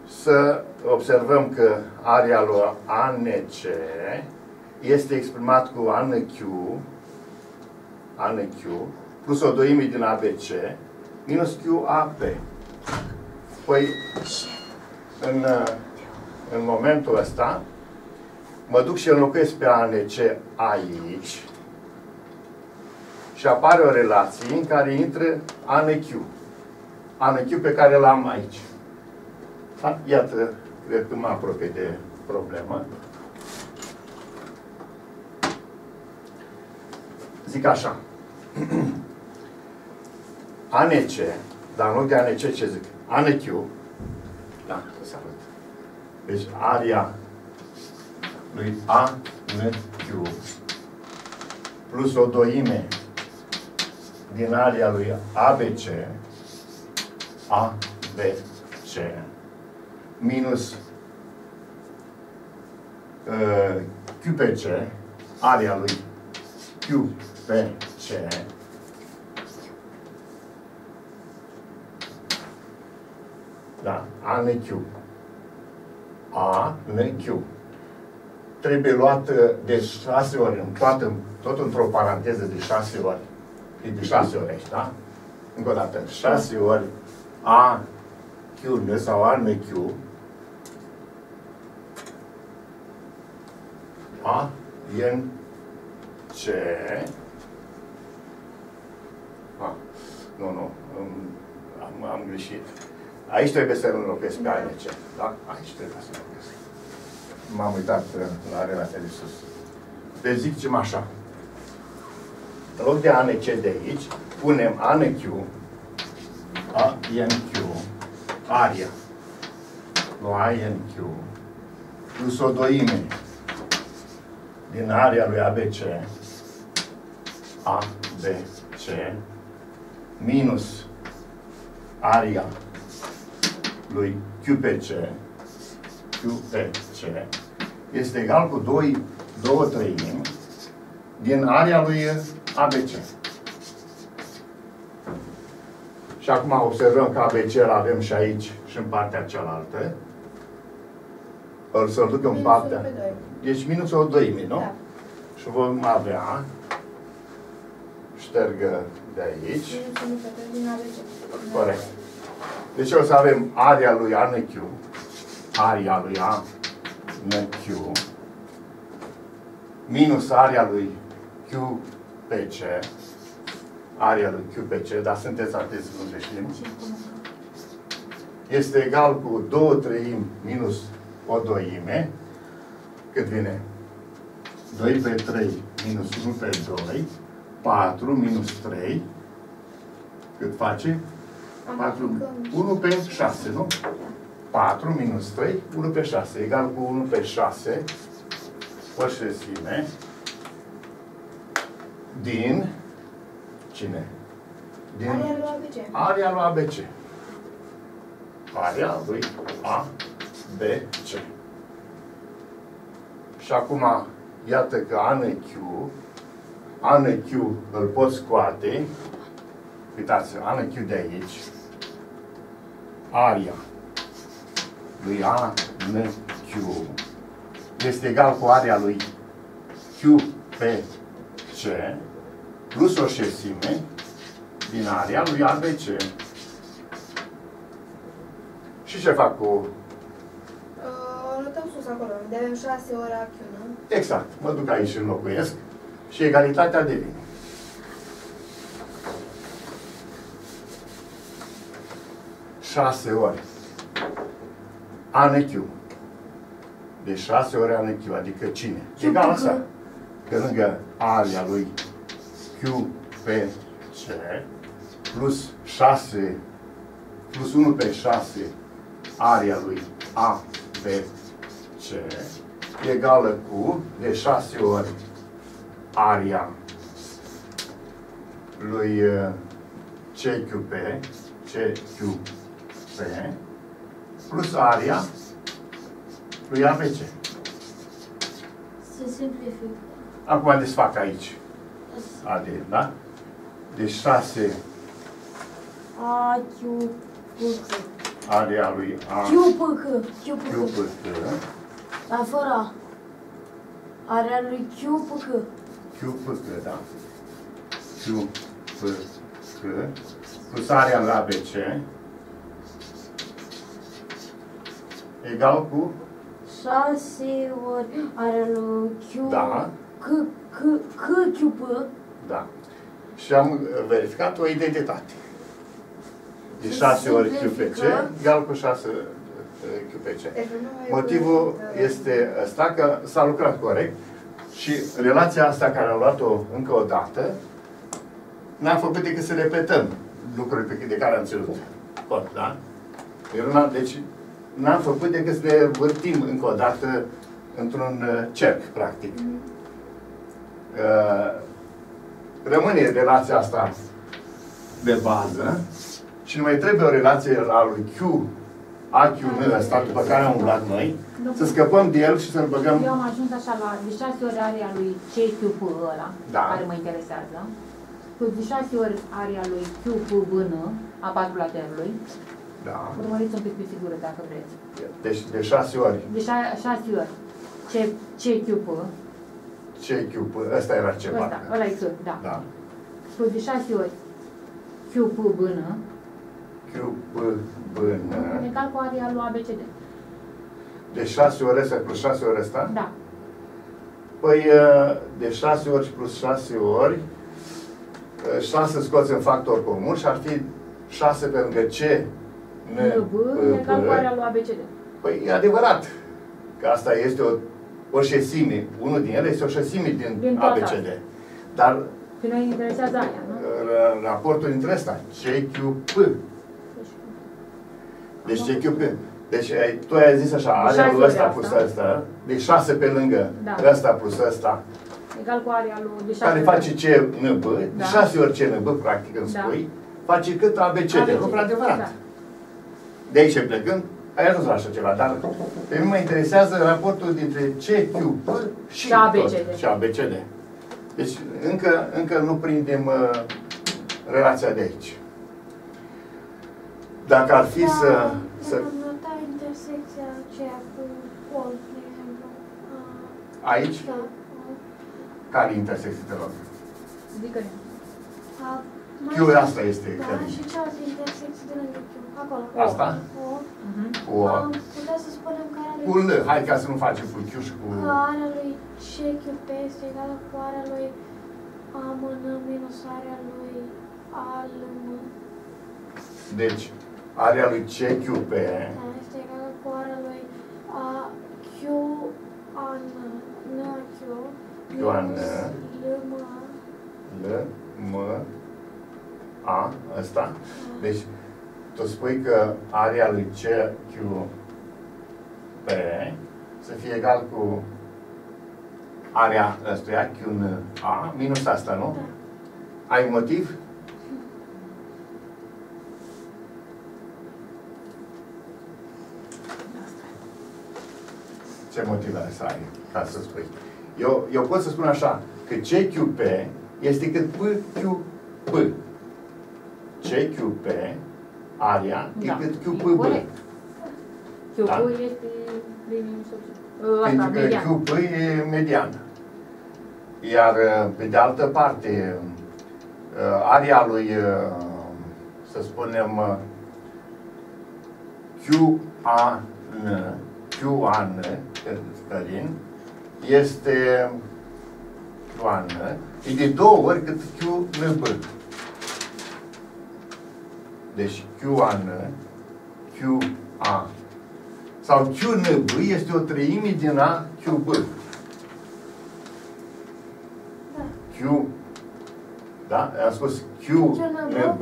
Să observăm că area lui ANC este exprimat cu ANQ, ANQ, plus o doime din ABC, minus QAP. Păi, în, în momentul ăsta, mă duc și înlocuiesc pe ANC aici și apare o relație în care intră ANQ. ANQ pe care l-am aici. Da? Iată, cred că mă apropie de problemă. Zic așa. ANC, dar în loc de ANC ce zic? ANQ. Da, să arăt. Deci aria lui ANQ plus o doime din aria lui ABC, ABC, minus uh, QPC, aria lui QPC, da, ANQ, ANQ, trebuie luat uh, de șase ori, în toată, tot într-o paranteză de șase ori, e de șase ori aici, da? Încă o dată, șase ori A, Q, N sau A, N, Q, A, N, C, A, nu, nu, am, am greșit. Aici trebuie să înlocuiesc pe ANC, da? Aici trebuie să înlocuiesc. M-am uitat uh, la relația de sus. Deci zicem așa. În loc de ANC de aici, punem ANQ, ANQ, aria, lui ANQ, plus o doime din aria lui ABC, ABC, minus aria lui QPC, QPC, este egal cu 2, 2 treimi din aria lui ABC. Și acum observăm că ABC îl avem și aici și în partea cealaltă. Îl să-l duc în partea... pe doi. Deci minus o doime, nu? Da. Și vom avea... Ștergă de aici. Minusul unu pe doi din ABC. Corect. Deci o să avem aria lui ANQ, aria lui ANQ, minus aria lui QPC, aria lui QPC, dar sunteți atenți să nu? Greșim, este egal cu 2 treimi minus o doime, cât vine? 2 pe 3 minus 1 pe 2, 4 minus 3, cât face? Am 4, aplicăm. 1 pe 6, nu? 4 minus 3, 1 pe 6, egal cu 1 pe 6, pășesime, din, cine? Din Aria lui ABC. aria lui ABC. Aria lui A, B, C. Și acum, iată că ANQ, ANQ îl pot scoate, uitați, ANQ de aici, aria lui ANQ este egal cu aria lui QPC plus o șesime din aria lui ABC. Și ce fac cu... Uh, notăm sus acolo, unde avem 6 ore AQ, nu? Exact, mă duc aici și înlocuiesc și egalitatea devine. Șase ori ANQ. De șase ori ANQ, adică cine? Egal asta. Pe lângă aria lui QPC plus 6 plus 1 pe 6 aria lui ABC egală cu de 6 ori aria lui uh, CQP CQP plus aria lui ABC. Se simplifică. Acum desfac aici. AD, da? Deci 6 A, Q, P, C. area lui A, Q, P, C. Q, P, Q, C. P, C, Dar fără A. Area lui Q, P, C. Q, P, C, da. Q, P, C, plus area la ABC, egal cu, 6 ori area lui Q, Da. C, C, C, Q, P. da. Și am verificat o identitate. De 6 ori QPC egal cu 6 QPC. Deci nu mai Motivul e- este ăsta că s-a lucrat corect și relația asta care am luat-o încă o dată, n-am făcut decât să repetăm lucruri pe de care am ținut cont, da? Eu n-am- Deci n-am făcut decât să le vârtim încă o dată într-un uh, cerc, practic. Uh, Rămâne relația asta de bază și nu mai trebuie o relație a lui Q, AQ, ăsta, după care am umblat noi, să scăpăm de el și să-l băgăm Eu am ajuns așa la de 6 ori area lui CQP ăla, Da. care mă interesează, cu de 6 ori area lui QPBN, a patrulaterului. Da. Urmăriți un pic pe figură dacă vreți. Deci de șase ori De 6 ori C, CQP, CQ, ăsta era ceva. ăsta, ăla e C, da. Da. Cu de 6 ori QPBN, Q, P, B, N. egal cu area lui ABCD. De șase ori ăsta plus șase ori ăsta? Da. Păi uh, de șase ori și plus șase ori, uh, șase scoți în factor comun și ar fi șase pe lângă C, N, NB P, egal cu area P. lui ABCD. Păi e adevărat că asta este o, o șesime. Unul din ele este o șesime din, Din toată ABCD. Dar Pe noi ne interesează aia, nu? uh, raportul dintre ăsta, CQP. Deci CQP. Deci ai- tu ai zis așa, De șase area lui ori ăsta asta. plus ăsta, de șase pe lângă Da. ăsta plus ăsta, Egal cu area lui de 6 care face CNB, de Da. șase ori CNB, practic, îmi Da. spui, face cât ABCD. Lucru adevărat. Da. De aici plecând, ai ajuns la așa ceva, dar pe mine mă interesează raportul dintre CQP și, Și ABCD. tot, și ABCD. Deci încă, încă nu prindem uh, relația de aici. Dacă ar fi să... să Am notat intersecția aceea cu pol, de exemplu. Ah, aici, Da. care intersecție te rog? Zică Ah, mai Q sus. asta este. Da, și cealaltă intersecție de lângă Q. Acolo. Asta? O. Mhm. Cu, Am putea să spunem că are cu L. Hai ca să nu facem cu Q și cu... că area lui CQP este egală cu area lui AMN minus area lui ALM. Deci, area lui CQP Da, este egală cu area lui AQ AN. N Q. Q AN. LM. L, M, A, ăsta. Deci, tu spui că area lui CQP să fie egal cu area ăstuia, QNA, minus asta, nu? Da. Ai un motiv? Ce motiv ai să ai ca să spui? Eu, eu pot să spun așa, că CQP este cât PQP. CQP, area, e Da. cât E QPB. corect. QP Da. este linie subțire. Asta, Pentru că median. QP e median. Iar uh, pe de altă parte, uh, area lui, uh, să spunem, uh, QAN, QAN, Călin, este QAN, e de două ori cât QNB. Deci QAN, QA sau QNB este o treime din A QB. Da. Q, da? Am spus QNB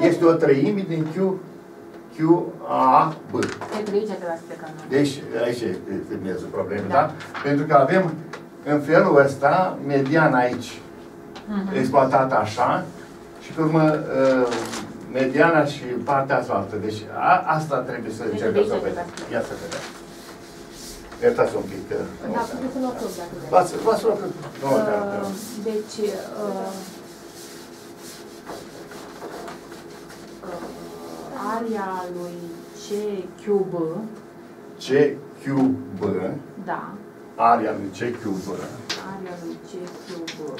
este o treime din Q, QAB. Pentru aici trebuie să plecăm noi. Deci, aici e miezul problemei, da. da? Pentru că avem în felul ăsta, median aici, Mhm. exploatat așa, și pe urmă uh, mediana și partea asta. Deci a, asta trebuie să Deci încercăm de aici să trebuie vedem. să- Ia să vedem. Iertați un pic. că nu Da, o să- puteți să luați loc dacă vreți. V-ați v-ați luat nu, Uh, te rog. Deci, uh, uh, area lui C cub, C cub, da, area lui C cub, area lui C cub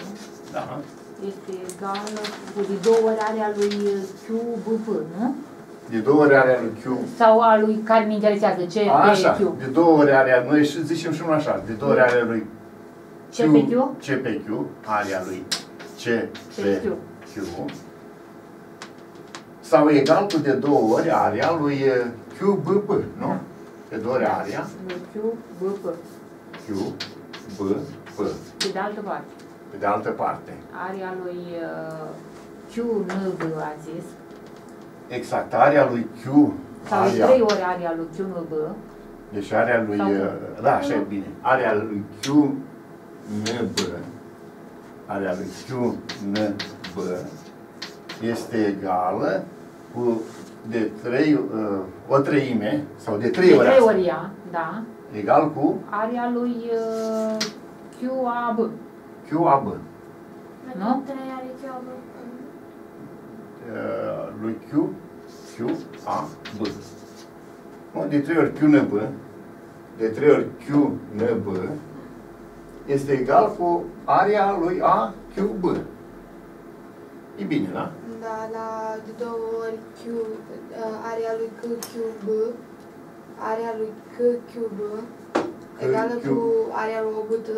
da, este egală cu de două ori area lui cub, nu? de două ori area lui Q, Sau a lui care mi interesează, C așa, pe Q. de două ori area, noi și zicem și unul așa, de două ori area lui C pe Q? C pe Q, area lui C pe Q. Q, sau egal cu de două ori area lui eh, Q B P, nu? Da. De două ori area Lui Q, B, P. Q B P. Pe de altă parte, Pe de altă parte, area lui uh, Q, N, B, a zis, exact, area lui Q, sau de area, trei ori area lui Q, N, B, deci area lui, Sau- eh, da, așa e bine, area lui Q N B, area lui Q N B este egală cu de trei, uh, o treime, sau de trei de ori trei asta, ori ea, da, egal cu? Area lui uh, Q, A, B. Q A B. Adică Nu? trei are cheabă. Uh, lui Q, Q A B. Nu? De trei ori Q N B, de trei ori Q N B, este egal cu area lui A Q B. E bine, da? Da, la de două ori Q, uh, area lui Q cub, area lui Q cub, egală Q. cu area lui OBT.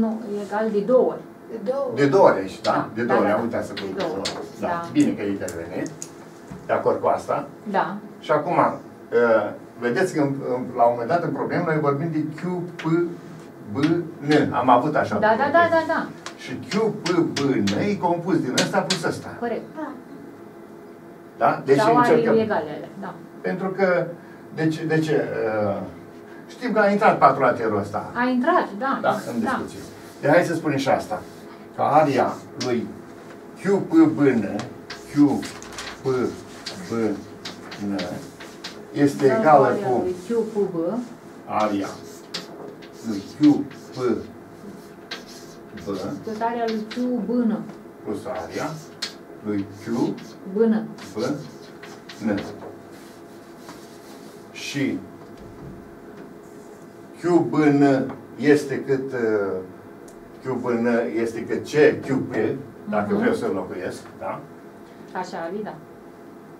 Nu, e egal de două ori. De două De două ori aici, da? Da, De da, două ori, da. am uitat să De pun. două ori, Da. da. Bine că ai intervenit. De acord cu asta. Da, Și acum, uh, vedeți că în- în- la un moment dat în problemă noi vorbim de Q, P, B, N. Am avut așa. da, da, da, da, da, Și Q, P, B, N e compus din ăsta plus ăsta. corect. Da. Da? Deci Sau are încercăm. egale alea, da. Pentru că, de ce, de ce uh, știm că a intrat patrulaterul ăsta. A intrat, da, Da? În discuție. De hai să spunem și asta. Că aria lui Q, P, B, N, Q, P, B, N, este Da, egală area cu lui Q cu B, aria lui Q, P, B, tot area lui Q bână, plus aria lui Q, bână. B, N. Și Q, B, N este cât uh, Q, B, N este cât C, Q, P, dacă Mhm. vreau să înlocuiesc, da? Așa ar fi, da.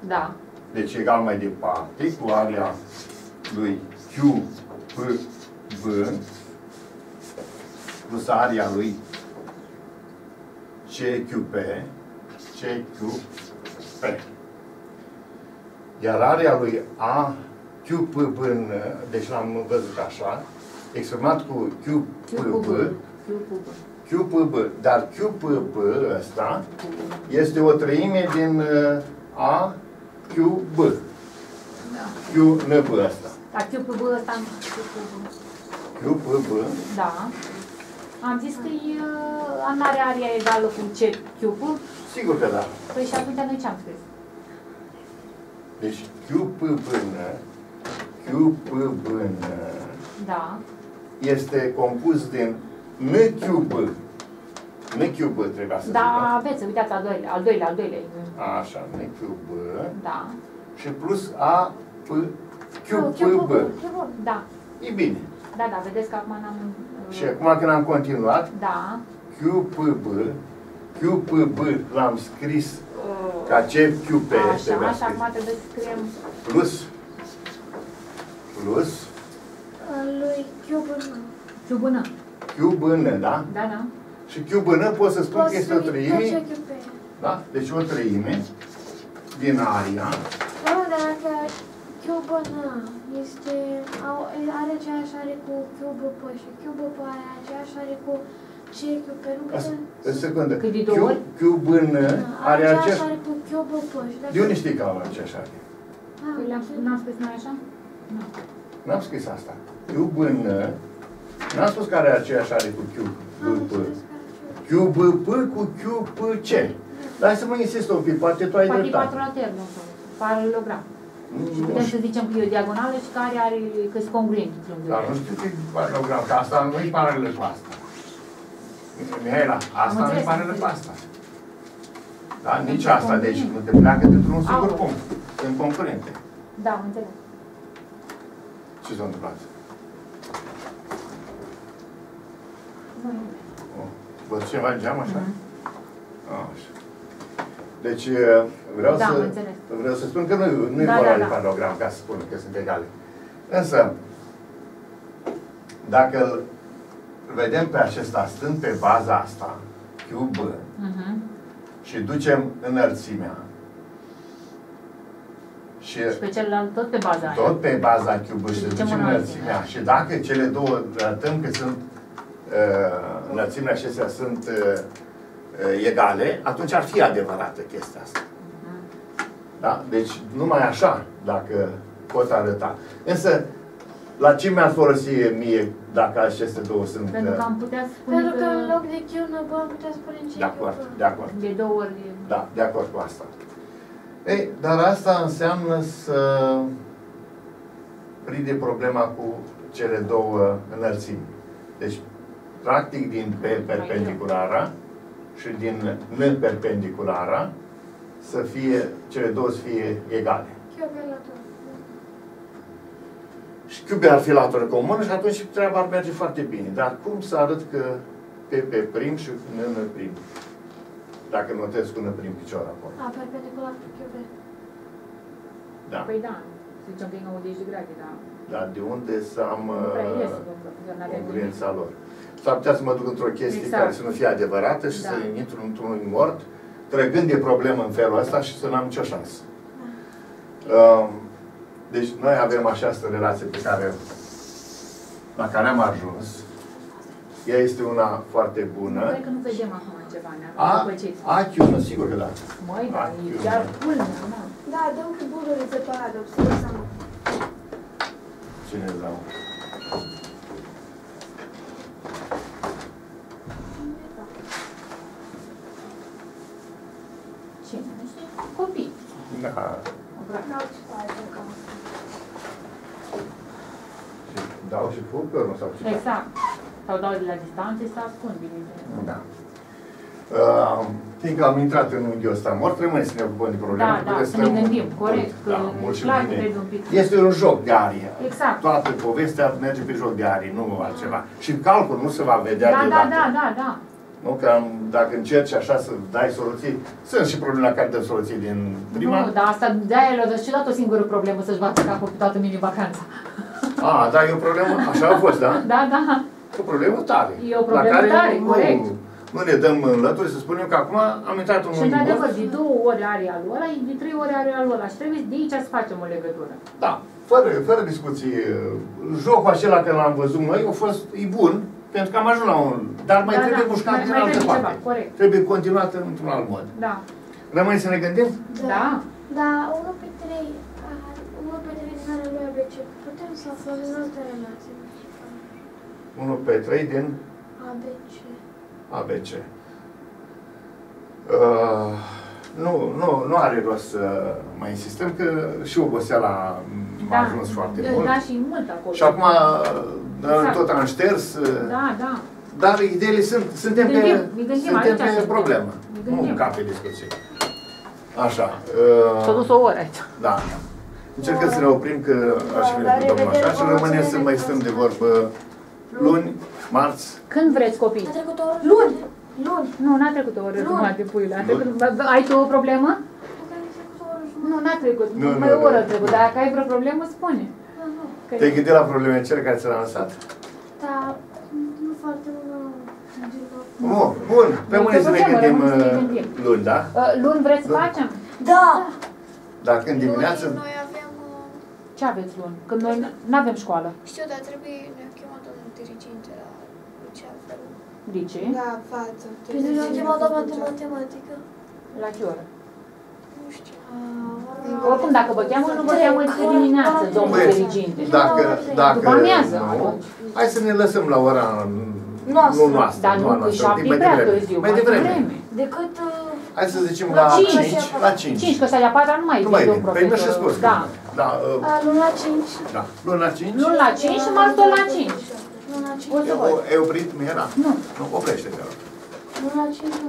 Da, Deci egal mai departe cu area lui Q, P, B plus area lui CQP, CQP. Iar area lui A, QPB, deci l-am văzut așa, exprimat cu Q cu QPB, B, Q cu B. QPB, dar QPB ăsta este o treime din uh, A, QB, Da. QNB ăsta. Dar Q cu B ăsta, Q cu B. QPB, Da. Am zis că e, uh, în are aria egală cu C cube sigur că da. Păi și atunci noi ce-am scris? Deci QPB, QPB Da. Este compus din NQB. NQB trebuia să Da, zic, aveți, uitați, al doilea, al doilea, al doilea. da? Așa, NQB Da. și plus A, P, Nu, QPB. cheabă. Da. E bine. Da, da, vedeți că acum n-am... uh, Și acum când am continuat, Da. QPB, QPB l-am scris Uh, ca CQP, Așa, trebuia și scris. acum trebuie să scriem... plus, plus Lui Cube nu. Ciubână. QBN, da? Da, da. Și QBN pot să spun că este o treime, treime. da? Deci o treime din aria, Da, dar dacă Cube nu este, au, are aceeași are cu Cube P și Cube P are aceeași are cu C Cube, nu Asta- putem... o secundă, Cât de două ori? QBN Da, are aceeași aceeași, are cu Cube P și dacă... de unde știi că au aceeași are? Ah, Păi le-am spus, n-am spus noi așa? Nu. N-am scris asta. QBN, n-am spus că are aceeași are cu am QBP. înțeles că are Cube. QBP cu QPC. Dar hai să mă insist un pic, poate tu ai Poate e dreptate. patrulater, nu știu. Paralelogram. Și Nu putem știu. să zicem că e o diagonală și care are, că sunt congruenti. Dar nu știu ce e paralelogram, că asta nu e paralel cu asta. Mihaela, asta nu e înțeles, am paralel cu înțeles. asta. Da? Nici asta, deci nu te pleacă dintr-un singur Au. punct. Sunt concurente. Da, am înțeles. Ce s-a întâmplat? Nu, Oh, Văd ceva în geam așa? Mhm. Ah, Așa. Deci uh, vreau, Da, am să, înțeles. vreau să spun că nu, nu e Da, vorba da, de da. paralogram ca să spun că sunt egale. Însă, dacă îl vedem pe acesta stând pe baza asta, cub Mhm. și ducem înălțimea și Și pe celălalt tot pe baza aia. tot pe baza cub și Și ducem ducem înălțimea înălțimea. și dacă cele două arătăm că sunt uh, înălțimile acestea sunt uh, uh, egale, atunci ar fi adevărată chestia asta. Mhm. Da? Deci numai așa, dacă pot arăta. Însă, la ce mi-ar folosi mie dacă aceste două sunt... Pentru că uh, am putea spune Pentru că în că loc de chiună, bă, am putea spune ce De acord, de acord. de două ori... Da, de acord cu asta. Ei, dar asta înseamnă să prinde problema cu cele două înălțimi. Deci, practic, din P perpendiculara și din N perpendiculara să fie, cele două să fie egale. Chiobelator. Și cube ar fi latură comună și atunci treaba ar merge foarte bine. Dar cum să arăt că P pe prim și N N prim? Dacă notez cu N prim picior acolo. A, perpendicular cu chiube. Da. Păi da, să zicem că e 90 de grade, dar Dar de unde să am nu prea uh, iese, domnul profesor, n-avem nimic. congruența lor? S-ar putea să mă duc într-o chestie Exact. care să nu fie adevărată și Da. să intru într-un mort, trăgând de problemă în felul ăsta și să n-am nicio șansă. Um, Deci noi avem această relație pe care, la care am ajuns. Ea este una foarte bună. Cred că nu vedem acum ceva, ne-am A, păcit. achiună, sigur că da. Măi, dar e Achiună. chiar culmea, mă. Da, dăm cu bururile separate, observăm. Cine dau? Cine? Niște copii. Da. Dau și face ca. Și dau și fulgărul sau ce? Exact. Sau dau de la distanță să ascund, bineînțeles. Da. Uh, fiindcă am intrat în unghiul ăsta mort, rămâne să ne ocupăm de probleme. Da, pentru da, că să ne stăm gândim, mult, corect, că Da, mult e și clar că bine. trebuie un pic. Este un joc de arie. Exact. Toată povestea merge pe joc de arie, nu altceva. Și în calcul nu se va vedea Da, da, deodată. da, da, da. Nu că am, dacă încerci așa să dai soluții, sunt și probleme la care dăm soluții din prima. Nu, dar asta de-aia le-a dat și dat o singură problemă să-și bată capul pe toată mini-vacanța. A, da, e o problemă, așa a fost, da? Da, da. O problemă tare. E o problemă la care tare, nu, corect. Nu ne dăm în lături să spunem că acum am intrat în Și un într-adevăr, mort. de două ori are al ăla, de trei ori are al ăla. Și trebuie de aici să facem o legătură. Da, fără, fără discuție. Jocul acela că l-am văzut noi a fost, e bun, pentru că am ajuns la un... Dar mai Da, trebuie da, mușcat mai- din mai altă trebuie parte. ceva, corect. Trebuie continuat într-un alt mod. Da. Rămâne să ne gândim? Da. Da, 1 pe 3, 1 pe 3 din are lui ABC. Putem să aflăm în alte relații. 1 pe 3 din ABC. ABC. Uh, nu, nu, nu are rost să mai insistăm că și oboseala m-a Da. ajuns foarte Da, mult. Da, și mult acolo. Și acum Exact. tot am șters, Da, da. dar ideile sunt, suntem Ne pe, gândim, ne gândim, suntem aici pe suntem. problemă. Ne Nu gândim. ca pe discuție. Așa. S-a Uh, dus o oră aici. da. Încercăm să ne oprim că aș fi Da, la cu domnul așa revedere, și rămânem să mai mulțumesc. stăm de vorbă luni, marți. Când vreți copii? A trecut o oră? Luni. Luni. Nu, n-a trecut o oră Luni. jumătate, puiule. A trecut... Ai tu o problemă? Cred că a trecut o oră jumătate. Nu, n-a trecut. Nu, Mai nu, o oră nu. a trecut. Dar dacă ai vreo problemă, spune. Nu, nu. Că Te-ai gândit la probleme cele care ți le-am lăsat? Da, nu foarte mult. Bun, bun. Rămâne să ne problemă, gândim rămâne să ne uh, gândim. luni, da? Uh, Luni vreți să Luni. facem? Da! Dar când dimineață... Noi avem... uh, Ce aveți luni? Când noi nu avem școală. Știu, dar trebuie, ne-a chemat domnul diriginte la liceu felul. Licee? La față. Pe zi am chemat doamna de matematică. La ce oră? Nu știu. Ah, Oricum, dacă vă cheamă, nu vă cheamă de dimineață, domnul Băi, diriginte. Dacă, dacă După amiază, nu, atunci. hai să ne lăsăm la ora Noastră. nu noastră. Dar nu nu a că noastră, șapte mai e prea devreme. târziu, Mai devreme. Decât... uh, Hai să zicem La la cinci. 5. La 5. 5, că ăsta de-a patra nu mai Nu vine, mai domn vin. Păi nu și profesor. spus. Da. Da, uh, A, luni la 5. da. Luni la 5. Luni la 5 și marți tot la 5. Luni la 5. O să văd. E oprit, Mihera? Nu. Nu, oprește-te. rog. Luni la 5 nu.